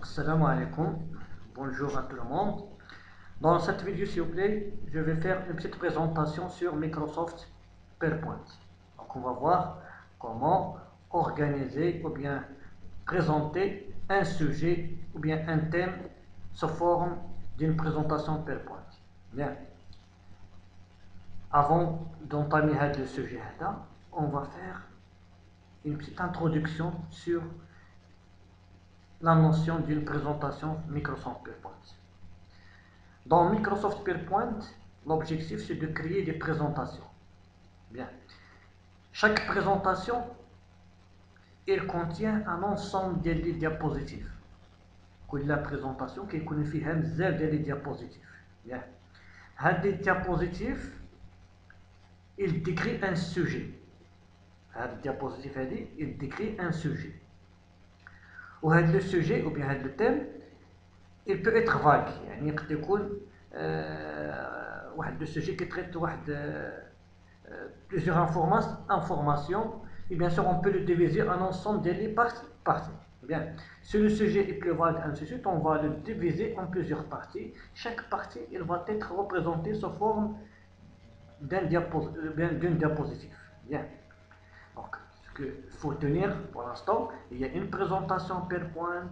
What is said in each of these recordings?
Assalamu alaikum, bonjour à tout le monde. Dans cette vidéo, s'il vous plaît, je vais faire une petite présentation sur Microsoft PowerPoint. Donc, on va voir comment organiser ou bien présenter un sujet ou bien un thème sous forme d'une présentation PowerPoint. Bien. Avant d'entamer le sujet, on va faire une petite introduction sur la notion d'une présentation Microsoft PowerPoint. Dans Microsoft PowerPoint, l'objectif c'est de créer des présentations. Bien. Chaque présentation, elle contient un ensemble de diapositives. La présentation qui connaît des diapositives. Bien. Ces diapositives, il décrit un sujet. Cette diapositive, il décrit un sujet. Ou le sujet, ou bien le thème, il peut être vague. يعني يقدر يكون واحد sujet qui traite plusieurs informations et bien sûr on peut le diviser en ensemble de parties. Bien, si le sujet est plus vague, ainsi de suite, on va le diviser en plusieurs parties. Chaque partie, elle va être représentée sous forme d'une diapositive. Bien. Donc, qu'il faut tenir pour l'instant, il y a une présentation PowerPoint,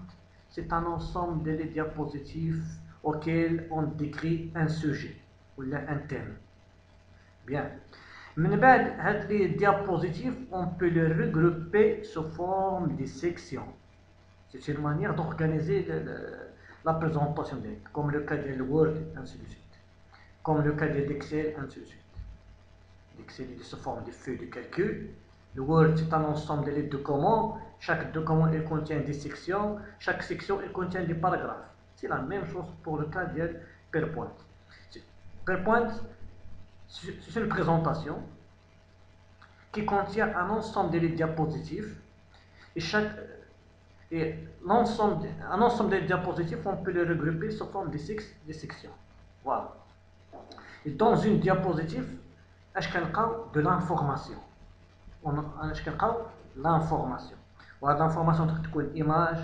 c'est un ensemble de diapositives auxquels on décrit un sujet ou un thème. Bien. Mais les diapositives, on peut les regrouper sous forme de sections. C'est une manière d'organiser la présentation, comme le cas de Word, ainsi de suite. Comme le cas d'Excel, ainsi de suite. L'Excel est sous forme de feuilles de calcul le Word, c'est un ensemble de documents. Chaque document il contient des sections. Chaque section il contient des paragraphes. C'est la même chose pour le cas de PowerPoint. PowerPoint, c'est une présentation qui contient un ensemble de diapositives. Et chaque et l'ensemble un ensemble de diapositives, on peut les regrouper sous forme de, des sections. Voilà. Et dans une diapositive, a de l'information اش كنلقاو لانفورماسيون وهاد لانفورماسيون تقدر تكون ايماج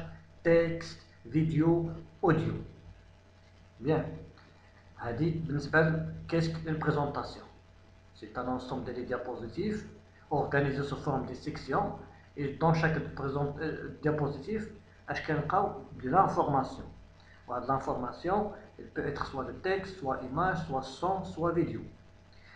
تكست فيديو اوديو بيان هادي بالنسبه كيسك اون بريزونطاسيون سي ان انسومبل ديال لي ديابوزيتيف اورغانيزي سو فورم دي سيكسيون اي دون شاك ديابوزيتيف اش كنلقاو دو لانفورماسيون وهاد لانفورماسيون il peut être soit le texte, soit image, soit son, soit vidéo.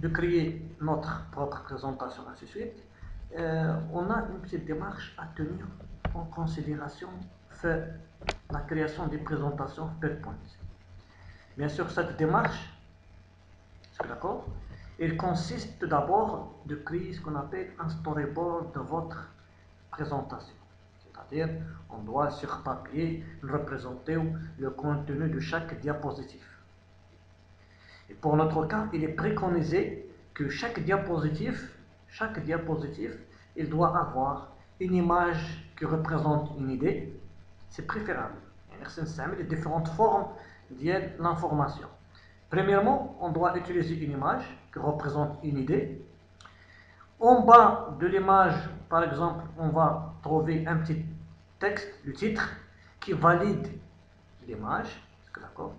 de créer notre propre présentation, ainsi de suite, euh, on a une petite démarche à tenir en considération fait la création des présentations PowerPoint. Bien sûr, cette démarche, d'accord, elle consiste d'abord de créer ce qu'on appelle un storyboard de votre présentation. C'est-à-dire, on doit sur papier représenter le contenu de chaque diapositive. Pour notre cas, il est préconisé que chaque diapositive, chaque diapositive, il doit avoir une image qui représente une idée. C'est préférable. Il y a les différentes formes de l'information. Premièrement, on doit utiliser une image qui représente une idée. En bas de l'image, par exemple, on va trouver un petit texte, le titre, qui valide l'image.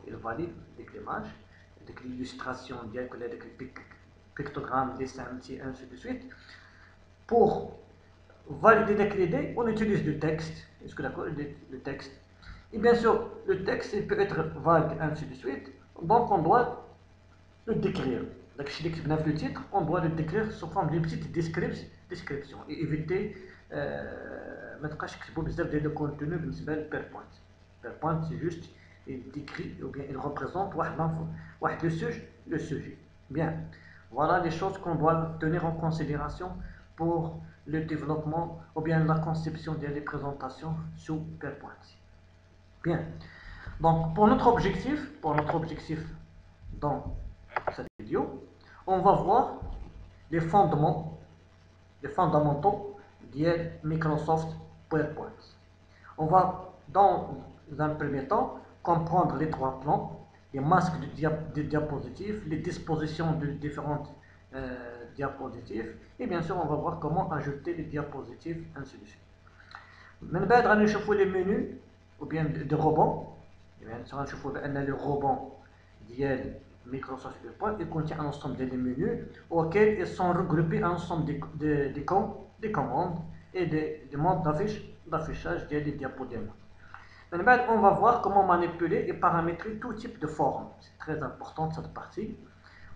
Il valide l'image. L'illustration, le pictogramme, dessin, ainsi de suite. Pour valider l'idée, on utilise du texte. Est-ce que d'accord Le texte? Et bien sûr, le texte il peut être vague, ainsi de suite. Donc on doit le décrire. Donc, si le titre, on doit le décrire sous forme d'une petite description et éviter euh, mettre de contenu de PowerPoint. PowerPoint, c'est juste il décrit ou bien il représente le sujet, le sujet. Bien, voilà les choses qu'on doit tenir en considération pour le développement ou bien la conception des présentations sous PowerPoint. Bien, Donc, pour notre objectif, pour notre objectif dans cette vidéo, on va voir les fondements, les fondamentaux de Microsoft PowerPoint. On va, dans un premier temps, comprendre les trois plans, les masques de, diapositives, les dispositions de différentes euh, diapositives, et bien sûr, on va voir comment ajouter les diapositives, ainsi de suite. من بعد غنشوفوا les menus ou bien de rebond يعني غنشوفوا بان le rebond ديال Microsoft PowerPoint il contient un ensemble de menus auxquels ils sont regroupés un ensemble de, de, de, com de commandes et des de modes d'affichage des diapos on va voir comment manipuler et paramétrer tout type de forme. C'est très important cette partie.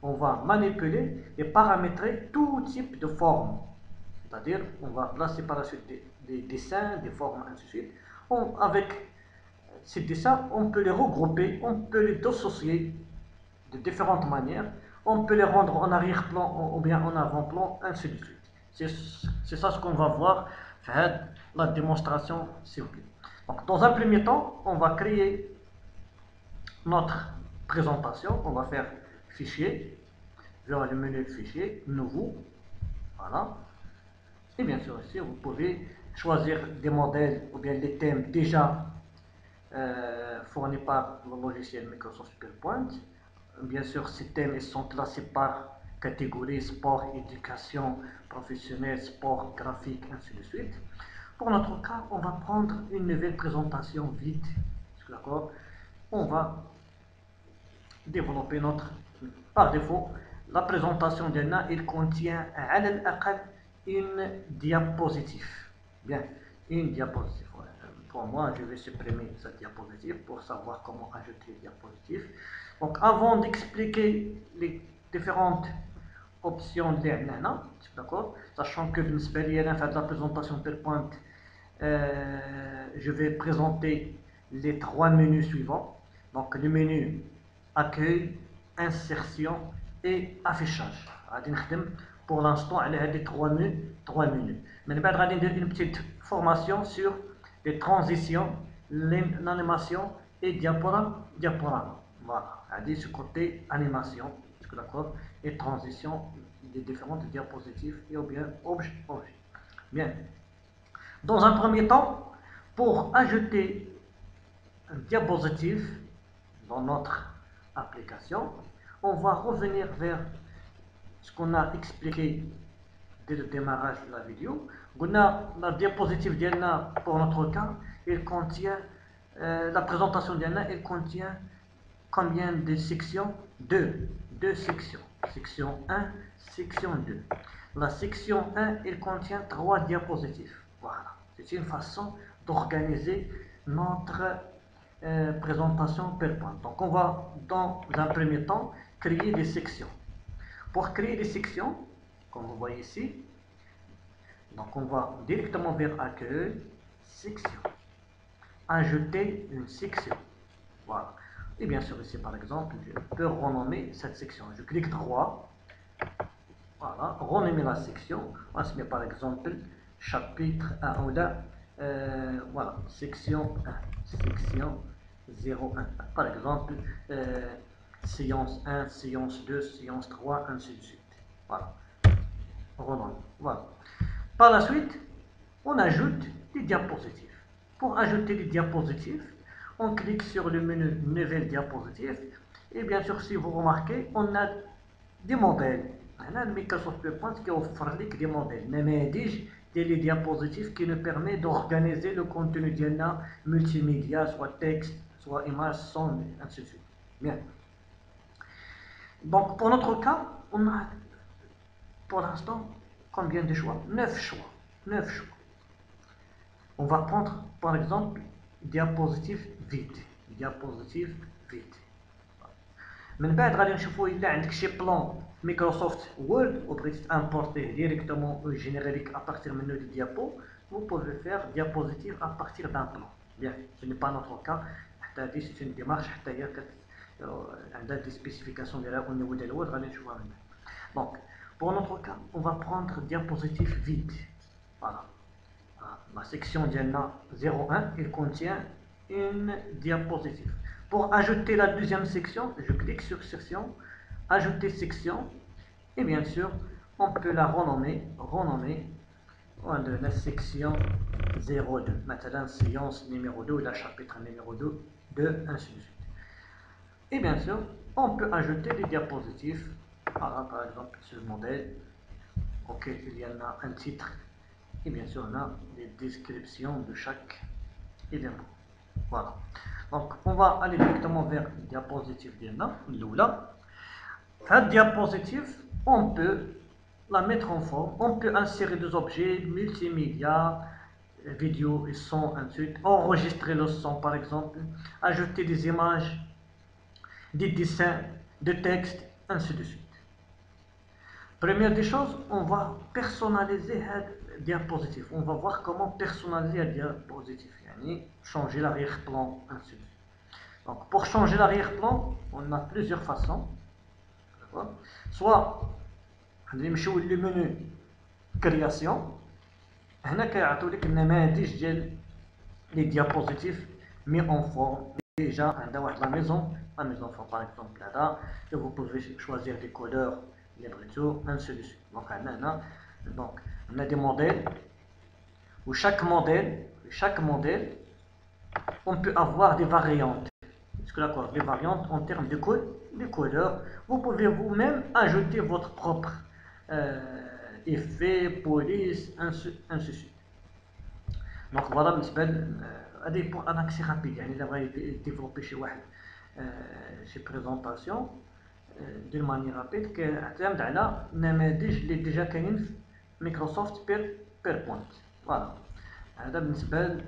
On va manipuler et paramétrer tout type de forme. C'est-à-dire, on va placer par la suite des, dessins, des formes, ainsi de suite. avec ces dessins, on peut les regrouper, on peut les dissocier de différentes manières. On peut les rendre en arrière-plan ou bien en avant-plan, ainsi de suite. C'est ça ce qu'on va voir faire la démonstration sur Dans un premier temps, on va créer notre présentation. On va faire fichier, vers le menu fichier, nouveau. Voilà. Et bien sûr, ici, vous pouvez choisir des modèles ou bien des thèmes déjà euh, fournis par le logiciel Microsoft PowerPoint. Bien sûr, ces thèmes sont classés par catégorie sport, éducation professionnelle, sport, graphique, ainsi de suite. Pour notre cas, on va prendre une nouvelle présentation vide. D'accord On va développer notre... Par défaut, la présentation d'Anna, il contient une diapositive. Bien, une diapositive. Pour moi, je vais supprimer cette diapositive pour savoir comment ajouter une diapositive. Donc, avant d'expliquer les différentes options d'Anna, d'accord Sachant que le a fait de la présentation PowerPoint, euh, je vais présenter les trois menus suivants. Donc, le menu accueil, insertion et affichage. Pour l'instant, elle a trois menus. Trois menus. Mais nous allons une petite formation sur les transitions, l'animation et diaporama. diaporama. Voilà, dit ce côté animation, d'accord, et transition des différentes diapositives et ou bien objets. Objet. Bien. Dans un premier temps, pour ajouter un diapositive dans notre application, on va revenir vers ce qu'on a expliqué dès le démarrage de la vidéo. On a la diapositive d'Yelna pour notre cas, il contient euh, la présentation d'Yelna, elle contient combien de sections? Deux. Deux sections. Section 1, section 2. La section 1, elle contient trois diapositives. Voilà. C'est une façon d'organiser notre euh, présentation PowerPoint. Donc on va dans un premier temps créer des sections. Pour créer des sections, comme vous voyez ici, donc on va directement vers accueil, section, ajouter une section. Voilà. Et bien sûr ici par exemple, je peux renommer cette section. Je clique droit, voilà, renommer la section. On se par exemple chapitre 1 ou euh, voilà, section 1, section 01. Par exemple, euh, séance 1, séance 2, séance 3, ainsi de suite. Voilà. Voilà. Par la suite, on ajoute des diapositives. Pour ajouter des diapositives, on clique sur le menu Nouvelle diapositive. Et bien sûr, si vous remarquez, on a des modèles. On a Microsoft PowerPoint qui offre des modèles. Mais les diapositives qui nous permet d'organiser le contenu d'un multimédia, soit texte, soit image, son, ainsi de suite. Bien. Donc, pour notre cas, on a pour l'instant combien de choix? 9 choix. 9 choix. On va prendre par exemple diapositive vide. Diapositive vide. من بعد غادي نشوفوا الا عندك شي بلان مايكروسوفت وورد وبغيتي امبورتيه ديريكتومون و جينيريك ابارتير من دي ديابو vous pouvez faire diapositive à partir d'un plan. Bien, ce n'est pas notre cas. حتى هذه سي اون ديمارش حتى هي عندها دي سبيسيفيكاسيون ديالها au niveau ديال الوورد غادي نشوفها من بعد. Donc, pour notre cas, on va prendre diapositive vide. Voilà. La section d'IANA 01, il contient une diapositive. Pour ajouter la deuxième section, je clique sur section, ajouter section, et bien sûr, on peut la renommer, renommer la section 02. Maintenant, séance numéro 2, la chapitre numéro 2, de ainsi de suite. Et bien sûr, on peut ajouter des diapositives, par exemple ce modèle, ok, il y en a un titre, et bien sûr on a des descriptions de chaque élément. Voilà. Donc on va aller directement vers la diapositive là. La diapositive, on peut la mettre en forme, on peut insérer des objets multimédia, vidéo et son, ensuite enregistrer le son par exemple, ajouter des images, des dessins, des textes, ainsi de suite. Première des choses, on va personnaliser la diapositive. On va voir comment personnaliser la diapositive. changer l'arrière-plan, ainsi de suite. Donc, pour changer l'arrière-plan, on a plusieurs façons. Soit, le menu création. هنا كيعطيو لك النماذج ديال لي ديابوزيتيف مي اون فورم ديجا عندها واحد لا ميزون لا ميزون فور باغ اكزومبل هذا et vous pouvez choisir des couleurs les brutaux ainsi de suite donc عندنا هنا donc on a des modèles où chaque modèle, chaque modèle, on peut avoir des variantes. Que d'accord, les variantes en termes de, de couleurs, vous pouvez vous-même ajouter votre propre euh, effet, police, ainsi, de suite. Donc voilà, c'est euh, pour un accès rapide. Hein, il va développé chez Wahid euh, ces présentations d'une manière rapide qui est un namadige déjà connue مايكروسوفت بير بير بوينت فوالا هذا بالنسبة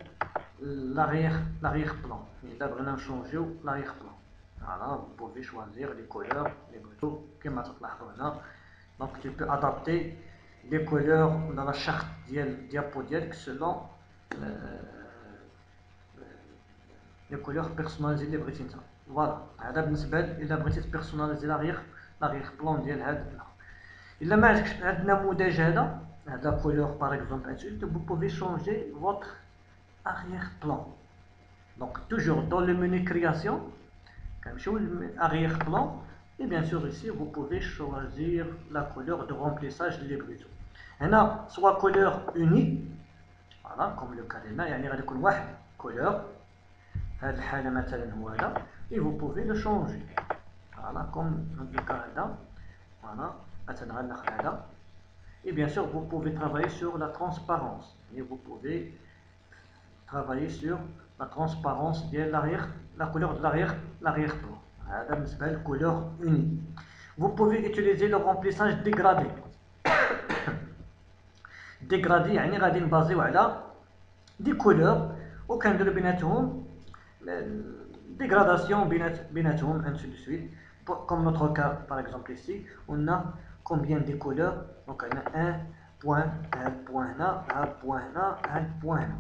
لاغيغ لاغيغ بلان إذا بغينا نشونجيو لاغيغ بلان فوالا vous pouvez choisir les couleurs les photos كما تلاحظوا هنا donc tu peux adapter des couleurs dans la charte diapo selon euh, les couleurs personnalisées اللي بغيتي انت فوالا هذا بالنسبه الا بغيتي تبيرسوناليزي لاغيغ لاغيغ بلون ديال هاد الا ما عندكش هاد النموذج هذا هذا كولور باغ اكزومبل انسولت vous pouvez changer votre arrière plan donc toujours dans le menu création كنمشيو arrière plan et bien sûr ici vous pouvez choisir la couleur de remplissage de l'ébréto هنا soit couleur unique voilà comme le cas هنا يعني غادي يكون واحد couleur هذه الحالة مثلا هو هذا et vous pouvez le changer voilà comme le cas هذا voilà مثلا غناخذ هذا et bien sûr vous pouvez travailler sur la transparence et vous pouvez travailler sur la transparence de l'arrière la couleur de l'arrière l'arrière plan هذا بالنسبة couleur unique vous pouvez utiliser le remplissage dégradé ديغرادي يعني غادي نبازيو على دي كولور وكنديرو بيناتهم ديغراداسيون بينات بيناتهم انسي دو سويت كوم نوتر كا باغ اكزومبل ايسي قلنا كومبيان دي كولور دونك عندنا ان بوان هاد بوان هنا هاد بوان هنا هاد بوان هنا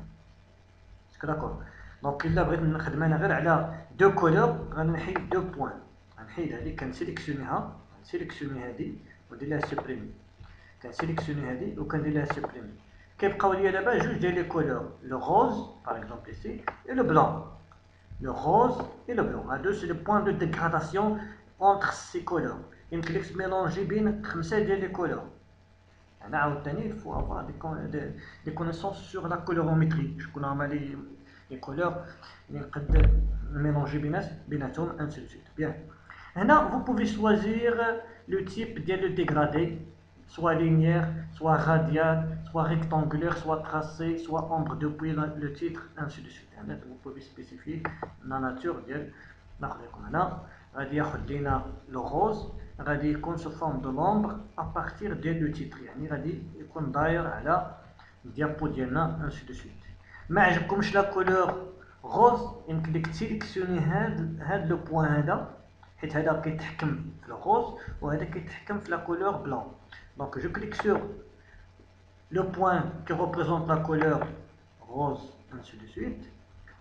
اسكو داكور دونك الا بغيت نخدم انا غير على دو كولور غنحيد دو بوان غنحيد هادي كنسيليكسيونيها نسيليكسيوني هادي وندير لها سوبريمي كنسيليكسيوني هذه وكندير لها سوبريمي كيبقاو ليا دابا جوج ديال لي كولور لو روز باغ اكزومبل ايسي اي لو بلون لو روز اي لو بلون هادو سي لو بوين دو ديغراداسيون اونتر سي كولور يمكن لك تميلونجي بين خمسه ديال لي كولور هنا عاوتاني فو افوار دي دي كونيسونس سور لا كولوروميتري شكون هما لي لي كولور اللي نقدر نميلونجي بينات بيناتهم انسي دو سويت بيان هنا فو بوفي شوازير لو تيب ديال لو ديغرادي soit linéaire, soit radial, soit rectangulaire, soit tracé, soit ombre depuis le titre, ainsi de suite. Vous pouvez spécifier la nature de la le rose غادي يكون sous forme de l'ombre à partir du titre يعني غادي يكون داير على الديابو ديالنا ainsi de suite ما عجبكمش لا كولور غوز يمكن لك تسيليكسيوني هاد هاد لو بوين هذا حيت هذا كيتحكم في الغوز وهذا كيتحكم في لا كولور بلون Donc je clique sur le point qui représente la couleur rose, ainsi de suite.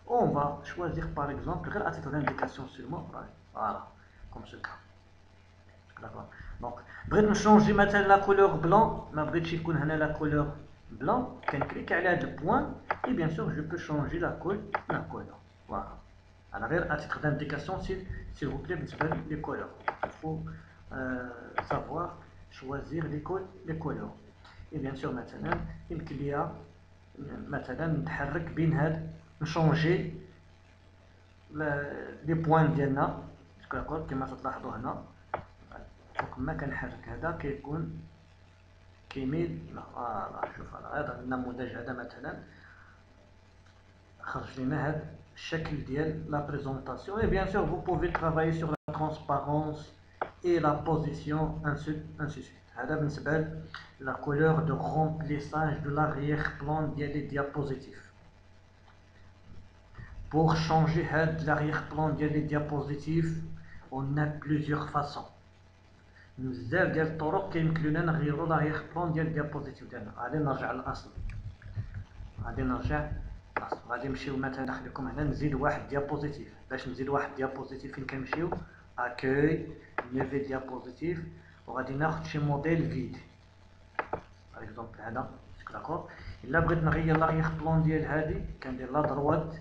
On va choisir par exemple, à titre d'indication seulement, voilà, comme ce cas. D'accord. Donc, je changer maintenant la couleur blanc, ma la couleur blanc, je clique sur le point et bien sûr je peux changer la couleur. La couleur. Voilà. Alors, à titre d'indication, s'il vous plaît, les couleurs. Il faut euh, savoir choisir les, les couleurs. Et bien sûr, maintenant, il y a مثلا نتحرك بين هاد نشونجي لي بوان ديالنا كما تلاحظوا هنا فوق ما كنحرك هذا كيكون كيميل فوالا شوف هذا النموذج هذا مثلا خرج لنا هذا الشكل ديال لا بريزونطاسيون اي بيان سور فو بوفي ترافايي سور لا ترونسبارونس اي لا بوزيسيون انسي انسي سويت هذا بالنسبه لا كولور دو رومبليساج دو لاريير بلان ديال لي ديابوزيتيف Pour changer l'arrière-plan des diapositives, on a plusieurs façons. بزاف ديال الطرق كيمكن لنا نغيروا لاغيغ بلون ديال الديابوزيتيف ديالنا. غادي نرجع للأصل. غادي نرجع للأصل. غادي نمشيو مثلا نخليكم هنا نزيد واحد ديابوزيتيف باش نزيد واحد ديابوزيتيف فين كنمشيو؟ أكوي نوفي ديابوزيتيف وغادي ناخد شي موديل فيد. باغ اكزومبل هذا. داكور إلا بغيت نغير لاغيغ بلون ديال هادي كندير لا دروات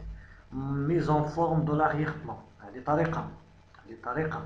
ميزون فورم دو لاغيغ بلون هذه طريقة. هذه طريقة.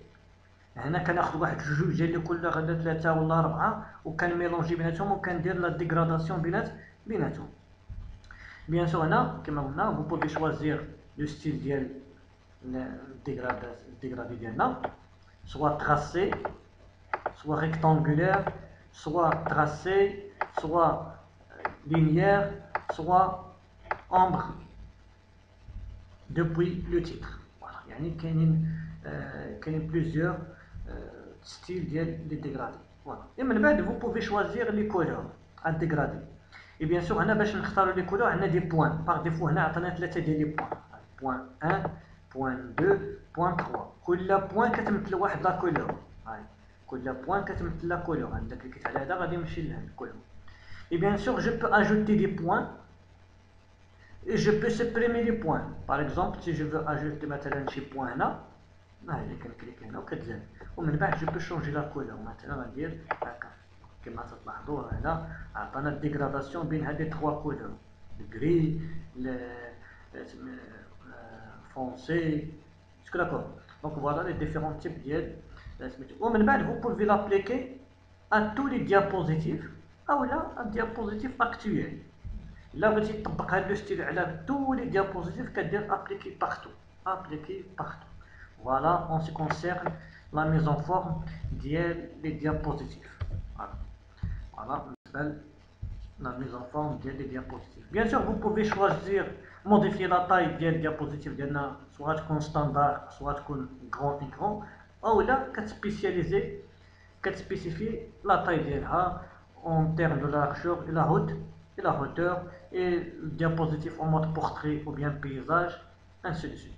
هنا كناخذ واحد جوج ديال كولور ولا ثلاثة ولا اربعه وكنميلونجي بيناتهم وكندير لا ديغراداسيون بينات بيناتهم. بيان سور هنا كما قلنا فو بوفي شوازير لو ستيل ديال الديغرادي ديالنا. سوا تراسي سوا ريكتانغولير سوا تراسي سوا لينيير سوا امبر le titre. Voilà. يعني كاينين كاينين بليزيور ستيل ديال لي ديغرادي فوالا من بعد vous pouvez choisir les couleurs ان ديغرادي اي بيان سور هنا باش نختاروا لي كولور عندنا دي بوين باغ ديفو هنا عطانا ثلاثة ديال لي بوين بوين 1 بوين 2 بوين 3 كل بوين كتمثل واحد لا كولور كل بوين كتمثل لا كولور عندك كليكيت على هذا غادي نمشي لهاد الكولور اي بيان سور جو بو اجوتي دي بوين et je peux supprimer les points. Par exemple, si je veux ajouter مثلا شي بوين هنا هاي كنكليك هنا وكتزاد ومن بعد جو بو شونجي لا كولور مثلا غندير هكا كما تلاحظوا هنا عطانا الديغراداسيون بين هذه تخوا كولور الكري فونسي اسكو داكور دونك فوالا لي ديفيرون تيب ديال سميتو ومن بعد فو بوفي لابليكي ا تو لي ديابوزيتيف اولا الديابوزيتيف اكتويل الا بغيتي تطبق هذا لو ستيل على تو لي ديابوزيتيف كدير ابليكي بارتو ابليكي بارتو Voilà en ce qui concerne la mise en forme des diapositives. Voilà, la mise en forme des diapositives. Bien sûr, vous pouvez choisir, modifier la taille des diapositives, soit comme standard, soit comme grand écran, ou là, spécialiser, spécifier la taille d'elle en termes de largeur et la hauteur, et la hauteur, et le diapositive en mode portrait ou bien paysage, ainsi de suite.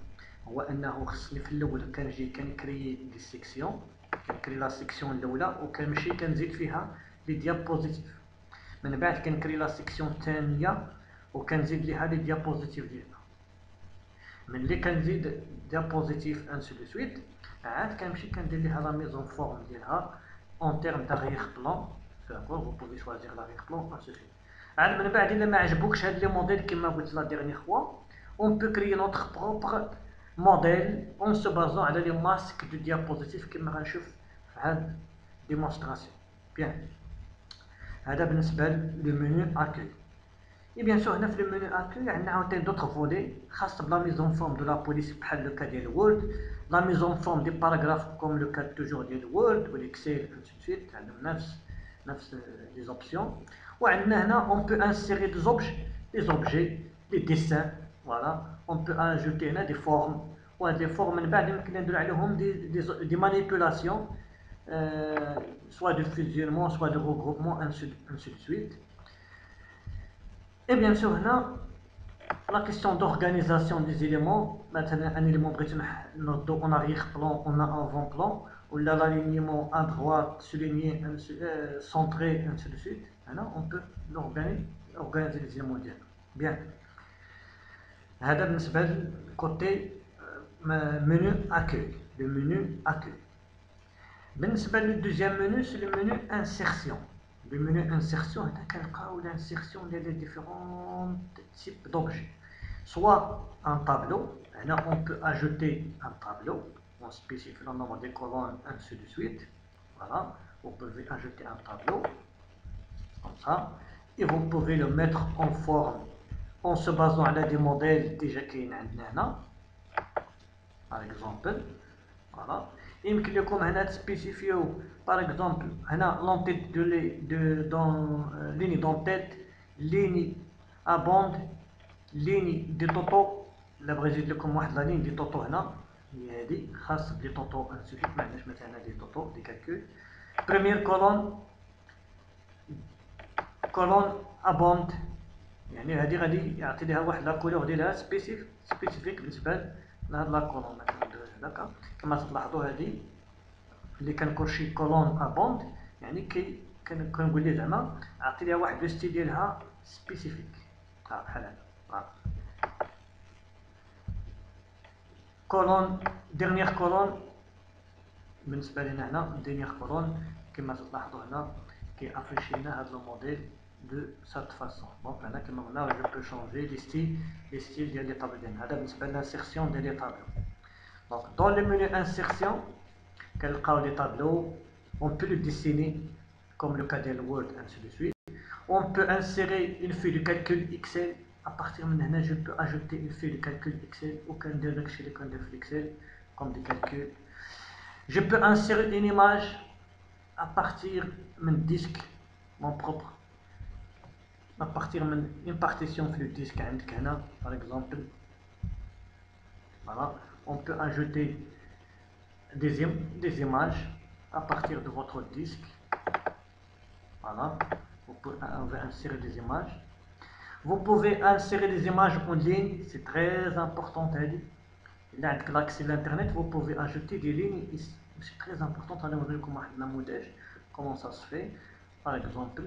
هو أنه خصني في الأول كنجي كنكري دي سيكسيون كنكري لا سيكسيون الأولى وكنمشي كنزيد فيها لي ديابوزيتيف من بعد كنكري لا سيكسيون الثانية وكنزيد ليها لي ديابوزيتيف ديالنا ملي كنزيد ديابوزيتيف انسو دو سويت عاد كنمشي كندير ليها لا ميزون فورم ديالها اون تيرم داغيغ بلان داكور فو بوفي شوازيغ لاغيغ بلان انسو سويت عاد من بعد إلا ما عجبوكش هاد لي موديل كما قلت لا ديرني خوا اون بو كريي نوتر بروبر موديل اون سو بازون على لي ماسك دو ديابوزيتيف كما غنشوف في هاد ديمونستراسيون بيان هذا بالنسبه لو منيو اكي Et bien sûr, في le menu accueil, on a d'autres volets, خاص la mise en forme de la police بحال le cas ديال Word, la mise en forme des paragraphes comme le cas toujours ديال Word ou l'Excel, ainsi de suite, عندهم نفس نفس les options. وعندنا هنا on peut insérer des objets, des objets, des dessins, voilà. On peut ajouter هنا des formes, ou des formes من بعد يمكن ندير عليهم des, des, des manipulations, euh, soit de fusionnement, soit de regroupement, ainsi, ainsi de suite. Et bien sûr, là, la question d'organisation des éléments, maintenant un élément en arrière-plan, on a avant-plan, ou l'alignement à droite, souligné, euh, centré, ainsi de suite. Maintenant, on peut organiser les éléments Bien. هذا بالنسبة côté menu accueil. Le menu accueil. le deuxième menu, c'est le menu insertion. Le menu insertion est un cas où l'insertion des différents types d'objets. Soit un tableau, là on peut ajouter un tableau, on spécifie le nombre des colonnes, ainsi de suite. Voilà, vous pouvez ajouter un tableau, comme ça, et vous pouvez le mettre en forme en se basant à des modèles déjà qui par exemple. Voilà. يمكن لكم هنا تسبيسيفيو باغ اكزومبل هنا لونتيت دو لي دو دون ليني دون تيت ليني ابوند ليني دي طوطو الا بغيت نزيد لكم واحد لا لين دي طوطو هنا هي هادي خاص بلي طوطو انسوفيت ما عندناش مثلا دي طوطو دي كالكول بريمير كولون كولون ابوند يعني هادي غادي يعطي ليها واحد لا كولور ديالها سبيسيف سبيسيفيك بالنسبة لهاد لا كولون هذاك كما تلاحظوا هذه اللي كنكون شي كولون ابوند يعني كي كنقول ليه زعما عطي ليها واحد لو ستيل ديالها سبيسيفيك. ها بحال هذا. كولون ديرنيير كولون بالنسبة لنا هنا ديرنيير كولون كما تلاحظوا هنا كيافيشي لنا هذا الموديل de cette façon. Donc maintenant, on je peux changer les styles, les styles des tableaux. C'est l'insertion des tableaux. Donc, dans le menu insertion, quel des tableaux, on peut le dessiner comme le cas de Word, ainsi de suite. On peut insérer une feuille de calcul Excel. À partir de maintenant, je peux ajouter une feuille de calcul Excel, aucun dialogue chez les Excel, comme des calculs. Je peux insérer une image à partir d'un disque, mon propre à partir d'une partition disque par exemple. Voilà. On peut ajouter des, des images à partir de votre disque. Voilà. Vous pouvez insérer des images. Vous pouvez insérer des images en ligne. C'est très important avec l'accès à l'internet. Vous pouvez ajouter des lignes. C'est très important. Comment ça se fait. Par exemple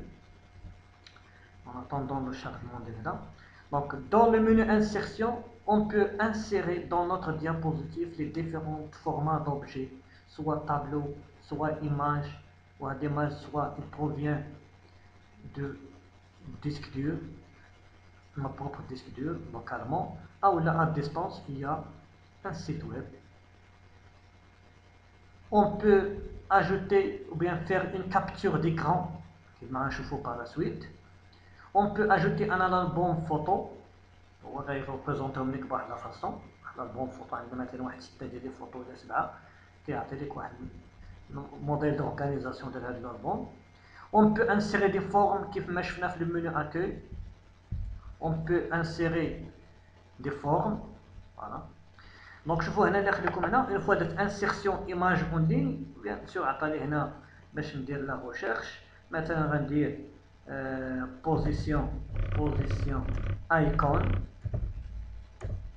en attendant le chargement des dates. Donc, dans le menu insertion, on peut insérer dans notre diapositive les différents formats d'objets, soit tableau, soit image, ou soit il provient de disque dur, ma propre disque dur, localement, ou là à distance via un site web. On peut ajouter ou bien faire une capture d'écran qui m'a un par la suite on peut ajouter un album photo هو غيريبريزونتيهم لك بواحد لا فاصون الالبوم فوتو عندنا مثلا واحد ستة ديال لي فوتو ولا سبعة كيعطي لك واحد موديل دورغانيزاسيون ديال هاد الالبوم on peut insérer des formes كيف ما شفنا في المنيو accueil on peut insérer des formes voilà دونك شوفوا هنا اللي خليكم هنا اون فوا درت انسيرسيون ايماج اون لين بيان سور عطاني هنا باش ندير لا ريشيرش مثلا غندير euh, position position icon.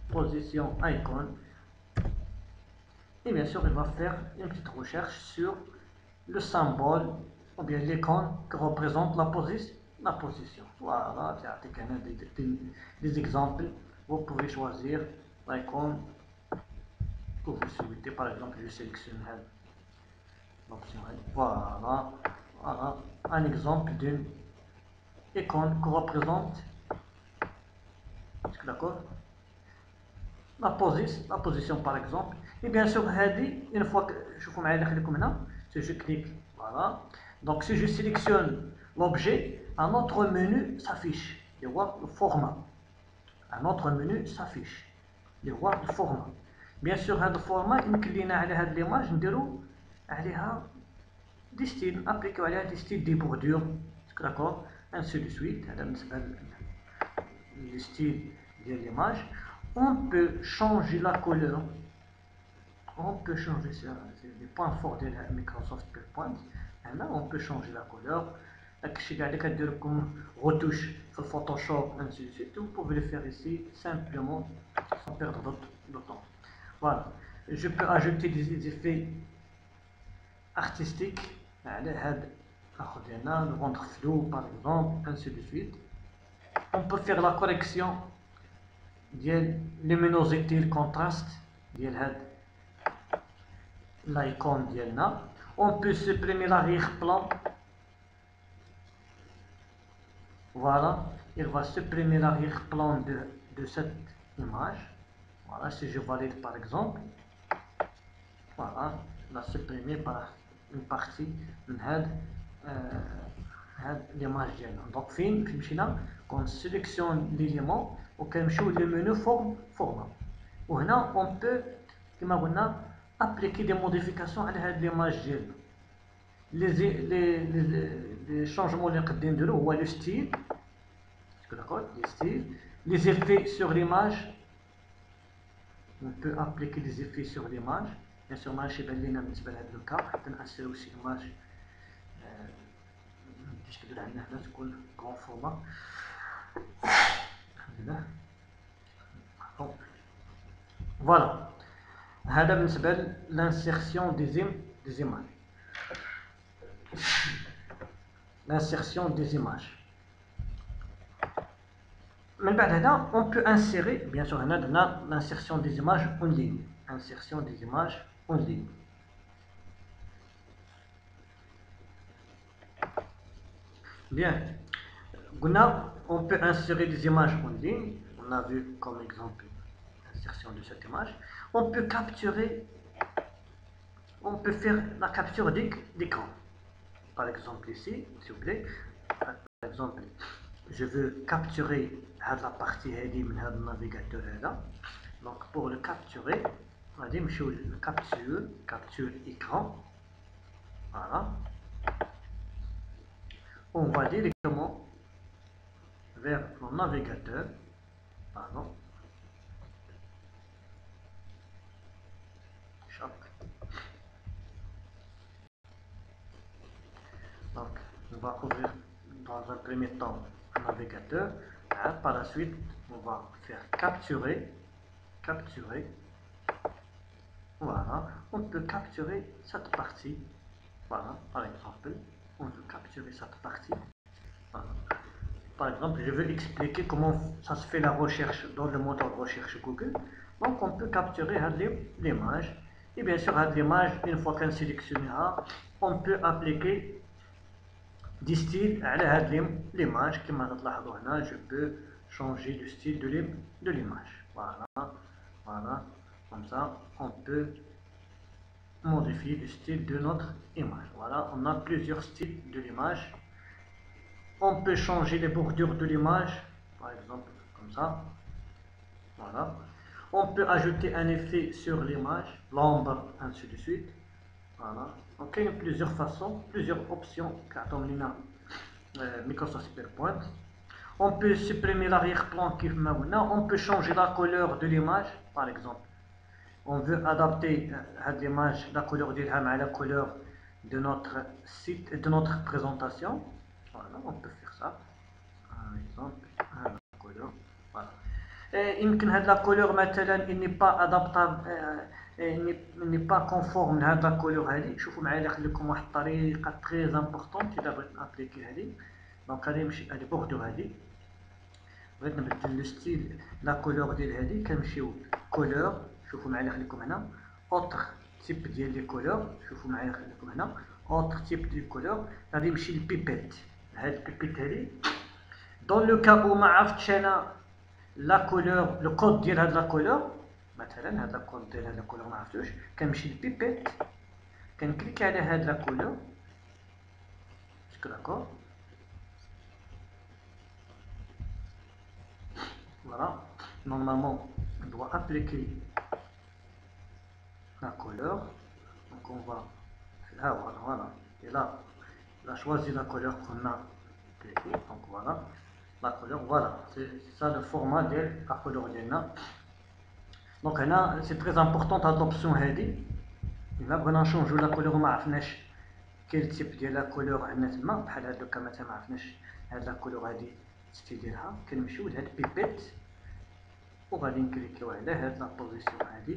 Position icon. Et bien sûr il va faire une petite recherche sur le symbole ou bien l'icône qui représente la position la position. Voilà des, des, des exemples. Vous pouvez choisir l'icône que vous souhaitez. Par exemple je sélectionne l'option voilà voilà un exemple d'une icône qu'on représente d'accord la position la position par exemple et bien sûr une fois que je vous si je clique voilà donc si je sélectionne l'objet un autre menu s'affiche voir le format. Un autre menu s'affiche. voir le format. Bien sûr, هذا الفورما يمكن لينا على هذه ليماج نديرو عليها دي ستيل نابليكيو عليها دي ستيل دي بوردور داكور ainsi de suite le style de l'image. On peut changer la couleur. On peut changer ça les points forts de Microsoft PowerPoint. Là on peut changer la couleur. Comme retouche Photoshop ainsi de suite. Vous pouvez le faire ici simplement sans perdre de temps. Voilà. Je peux ajouter des effets artistiques. Hein, على هاد ناخذ هنا le rendre flou par exemple ainsi de suite on peut faire la correction ديال luminosité le contraste ديال هاد l'icône ديالنا on peut supprimer l'arrière-plan voilà il va supprimer l'arrière-plan de, de cette image voilà si je valide par exemple voilà il va supprimer par une partie من هاد هاد l'image ديالنا donc فين فين مشينا كون سيليكسيون ليليمون وكنمشيو للمنيو فورم فورما وهنا اون بو كما قلنا ابليكي دي موديفيكاسيون على هاد ليماج ديالنا لي لي لي شونجمون اللي نقدر نديرو هو لو ستيل داكور لي ستيل لي زيفي سور ليماج on peut appliquer des effets sur l'image bien sûr ماشي بان لينا بالنسبه لهذا الكا حتى نأسيو شي ايماج باش كدير عندنا هنا تكون كون فورما Voilà. هذا بالنسبة l'insertion des, des images. L'insertion des images. من بعد هذا on peut insérer bien sûr هنا درنا l'insertion des images en ligne insertion des images en ligne Bien. On peut insérer des images en ligne. On a vu comme exemple l'insertion de cette image. On peut capturer, on peut faire la capture d'écran. Par exemple ici, s'il vous plaît. Par exemple, je veux capturer la partie de navigateur. Donc pour le capturer, on va dire capture, capture écran. Voilà. On va directement vers mon navigateur. Pardon. Donc, on va ouvrir dans un premier temps un navigateur. Hein, par la suite, on va faire capturer. Capturer. Voilà. On peut capturer cette partie. Voilà, par exemple. On veut capturer cette partie. Par exemple, je veux expliquer comment ça se fait la recherche dans le moteur de recherche Google. Donc, on peut capturer l'image. Et bien sûr, l'image, une fois qu'on sélectionne, on peut appliquer des styles à l'image. Je peux changer le style de l'image. Voilà. Voilà. Comme ça, on peut modifier le style de notre image. Voilà, on a plusieurs styles de l'image. On peut changer les bordures de l'image, par exemple comme ça. Voilà. On peut ajouter un effet sur l'image, l'ombre, ainsi de suite. Voilà. Donc plusieurs façons, plusieurs options euh, Microsoft PowerPoint. On peut supprimer l'arrière-plan qui On peut changer la couleur de l'image, par exemple On veut adapter à euh, l'image, la couleur de la couleur de notre site, et de notre présentation. Voilà, on peut faire ça. Par exemple, la couleur. Voilà. Et يمكن هاد لا كولور مثلا il n'est pas adaptable il n'est pas conforme لهاد لا كولور هادي شوفوا معايا اللي لكم واحد الطريقه تري امبورطونت الا بغيت نابليكي هادي دونك غادي نمشي هادي بوردو هادي بغيت نبدل لو ستيل لا كولور ديال هادي كنمشيو كولور شوفوا معايا خليكم هنا. اوتر تيب ديال لي كولور شوفوا معايا خليكم هنا. اوتر تيب ديال كولور غادي نمشي للبيبيت هاد البيبيت هادي. دون لو كا أو ما عرفتش أنا لا كولور لو كود ديال هاد لا كولور مثلا هاد لا كود ديال هاد لا كولور ما عرفتوش. كنمشي للبيبيت كنكليك على هاد لا كولور داكور voilà. Normalement on doit appliquer la couleur donc on va là voilà voilà et là on a choisi la couleur qu'on a appliquée donc voilà la couleur voilà c'est ça le format de la couleur ديالنا donc هنا c'est très important هاد l'option هادي الا بغينا نشونجو لا كولور وما عرفناش كاين تيب ديال لا كولور عندنا تما بحال هادوكا مثلا ما عرفناش هاد لا كولور هادي ستيديرها كنمشيو لهاد بيبيت وغادي نكليكيو على هاد لا بوزيسيون هادي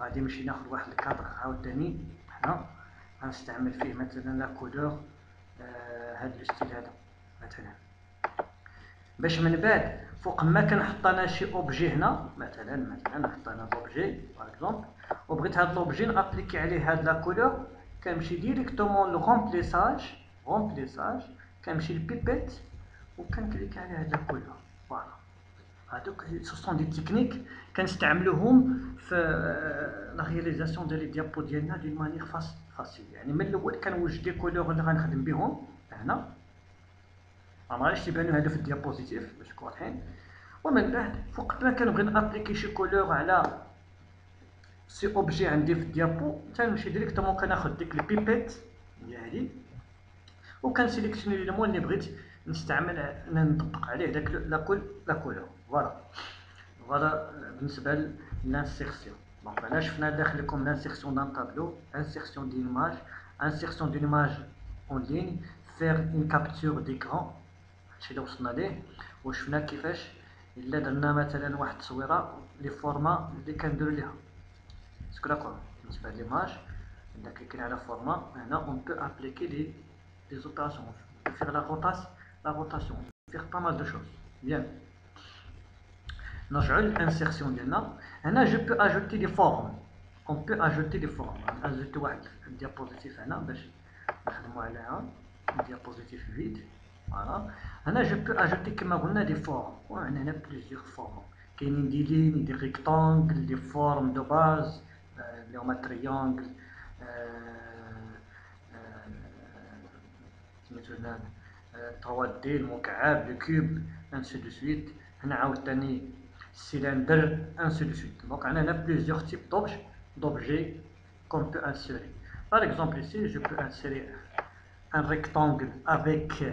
غادي نمشي ناخذ واحد الكادر عاوتاني هنا غنستعمل فيه مثلا لا كولور آه هاد لو ستيل هذا مثلا. باش من بعد فوق ما كنحط أنا شي اوبجي هنا مثلا مثلا نحط أنا اوبجي باغ اكزومبل وبغيت هاد لوبجي نأبليكي عليه هاد لا كولور كنمشي ديريكتومون لو رومبليساج رومبليساج كنمشي للبيبيت وكنكليك على هاد لا كولور. فوالا هادوك سو سون دي تكنيك كنستعملوهم في لا رياليزاسيون ديال لي ديابو ديالنا دون مانيير فاسيل يعني من الأول كنوجد دي كولور اللي غنخدم بهم هنا. ما غاديش تيبانو هادو في الديابوزيتيف باش نكون واضحين ومن بعد فوق ما كنبغي نابليكي شي كولور على سي اوبجي عندي في الديابو تنمشي ديريكتومون كناخد ديك البيبيت ديالي. وكنسيليكسيوني لي مو اللي بغيت نستعمل نطبق عليه داك لا كولور فوالا فوالا بالنسبه للانسيرسيون دونك انا شفنا داخل لكم لانسيرسيون دان طابلو انسيرسيون دي ايماج انسيرسيون دي ايماج اون لين فير اون كابتور ديكرون هادشي اللي وصلنا ليه وشفنا كيفاش الا درنا مثلا واحد التصويره لي فورما اللي كنديرو ليها سكو داكور بالنسبه ليماج عندنا كليكين على فورما هنا اون بو ابليكي لي لي زوبيراسيون فيغ لا روتاس لا روتاسيون فيغ با مال دو شوز بيان نرجعو للانسيرسيون ديالنا هنا جو بو اجوتي دي فورم اون بو اجوتي دي فورم اجوتي واحد الديابوزيتيف هنا باش نخدمو عليها diapositive vide voilà هنا je peux ajouter كما قلنا des formes وعندنا هنا plusieurs formes كاينين دي لين دي ريكتانجل دي فورم دو باز اللي هما تريانجل سميتو هنا 3 دي المكعب لو كوب انسي دو سويت هنا عاوتاني سيلندر انسي دو سويت دونك عندنا هنا plusieurs types d'objets d'objets qu'on peut insérer par exemple ici je peux insérer un rectangle avec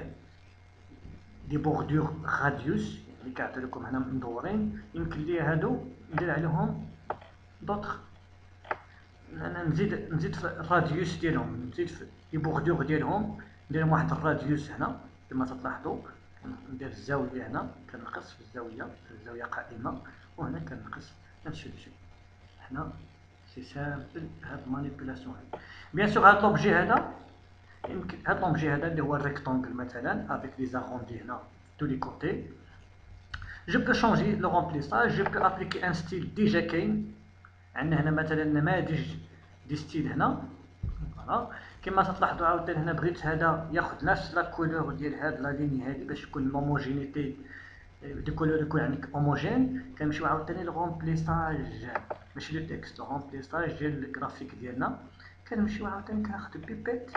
des bordures radius اللي كيعطي لكم هنا مدورين يمكن لي هادو ندير عليهم دوطخ انا نزيد نزيد في الراديوس ديالهم نزيد في لي بوردور ديالهم ندير واحد الراديوس هنا كما تلاحظوا ندير الزاوية هنا كنقص في الزاوية الزاوية قائمه وهنا كنقص نفس الشيء هنا سي سامبل هاد المانيبيلاسيون هادي. بيان سور هاد لوبجي هذا يمكن هاد لوبجي هذا اللي هو الريكتونغل مثلا افيك لي زاغوندي هنا تو لي كوتي جو بو شونجي لو رومبليساج جو بو ابليكي ان ستيل ديجا كاين عندنا هنا مثلا نماذج دي ستيل هنا. فوالا كما تلاحظوا عاوتاني هنا بغيت هذا ياخذ نفس لا كولور ديال هاد لا ليني هادي باش يكون لوموجينيتي دي كولور يكون عندك هوموجين كنمشيو عاوتاني للغومبليساج ماشي لو تكست رومبليساج ديال الجرافيك ديالنا. كنمشيو عاوتاني كناخذ بيبيت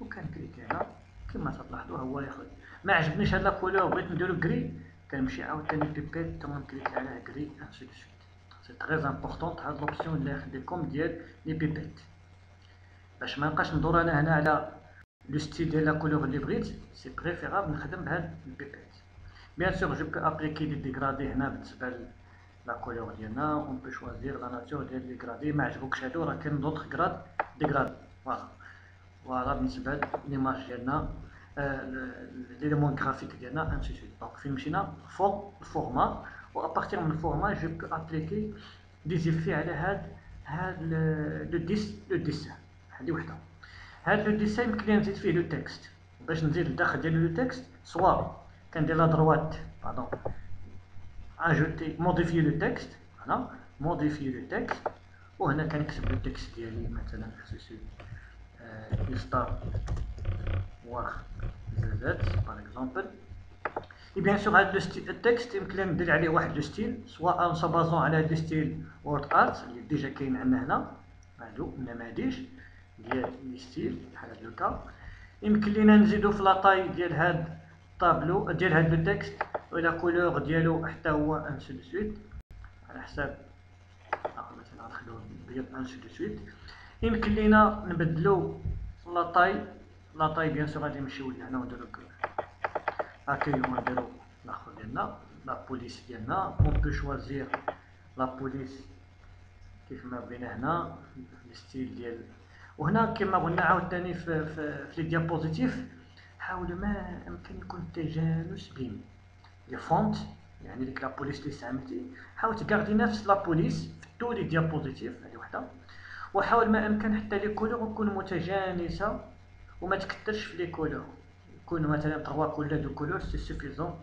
وكنكليكي هنا. كما تلاحظوا هو ياخذ ما عجبنيش هاد لا كولور بغيت نديرو كري كنمشي عاوتاني بيبيت ثم نكليك على كري انسي سي تري امبورطون هاد لوبسيون اللي خديكم ديال لي بيبيت باش ما نبقاش ندور أنا هنا على لو ستيل ديال لا كولور اللي بغيت سي بريفيرابل نخدم بهاد البيبيت بيان سور جو بو ابليكي لي ديغرادي هنا بالنسبة لا كولور ديالنا اون بو شوازير لا ناتور ديال لي غرادي ما عجبوكش هادو راه كاين دوطخ غراد ديغراد فوالا فوالا بالنسبة ليماج ديالنا ليليمون غرافيك ديالنا انسي سويت دونك فين مشينا فوق الفورما و ابارتيغ من الفورما جو بو ابليكي دي زيفي على هاد هاد لو ديس لو ديسان هادي وحده. هاد لو ديسان يمكن لي نزيد فيه لو تكست باش نزيد الداخل ديال لو تكست سوا كندير لا دروات باردون اجوتي موديفي لو تكست هنا موديفي لو تكست وهنا كنكتب لو تكست ديالي مثلا خصوصي ستار واخ زادات باغ اكزومبل اي بيان سور هاد التكست يمكن لنا ندير عليه واحد لو ستيل سواء ان سبازون على هاد ستيل وورد ارت اللي ديجا كاين عندنا هنا هادو النماذج ديال ستيل بحال هاد الكا يمكن لينا نزيدو في لاطاي ديال هاد الطابلو ديال هاد لو تكست ولا كولور ديالو حتى هو انسو دو سويت. على حساب مثلا نخلو بيض انسو دو سويت. يمكن لينا نبدلو لاطاي. لاطاي بيان سور غادي نمشيو لهنا ونديرو هاكا نديرو الآخر ديالنا لا بوليس ديالنا. اون بو شوازير لا بوليس كيف ما بغينا هنا الستيل ديال وهنا كما قلنا عاوتاني في في, في لي ديابوزيتيف حاولوا ما امكن يكون تجانس بين لي فونت يعني ديك لابوليس اللي استعملتي حاول تكاردي نفس لابوليس في تو لي ديابوزيتيف هذه وحدة وحاول ما امكن حتى لي كولور تكون متجانسة وما تكثرش في لي كولور. يكون مثلا 3 كولور دو كولور سي سوفيزون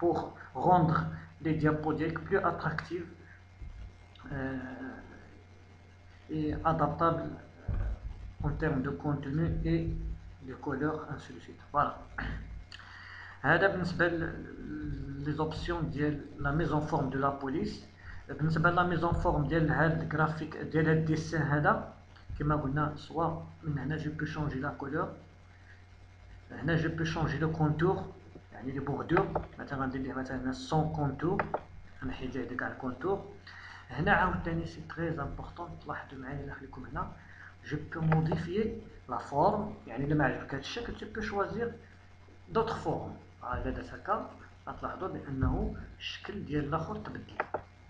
بوغ روندر لي ديابو ديالك بلو اتراكتيف et adaptable en termes de contenu et de couleur ainsi de suite voilà هذا بالنسبة لي زوبسيون ديال لا ميزون فورم دو لا بوليس بالنسبة لا ميزون فورم ديال هاد الجرافيك ديال هاد الديسان هذا كما قلنا سوا من هنا جو بو شونجي لا كولور هنا جو بو شونجي لو كونتور يعني لي بوردور مثلا غندير ليه مثلا سون كونتور نحيد ليه كاع الكونتور هنا عاوتاني سي تري امبورطون تلاحظوا معايا نخليكم هنا جو بو موديفيي لا فورم يعني إلا ما عجبك. هذا الشكل تو بو شوازير دوطخ فورم الا درت هكا غتلاحظوا بأنه الشكل ديال الآخر تبدل.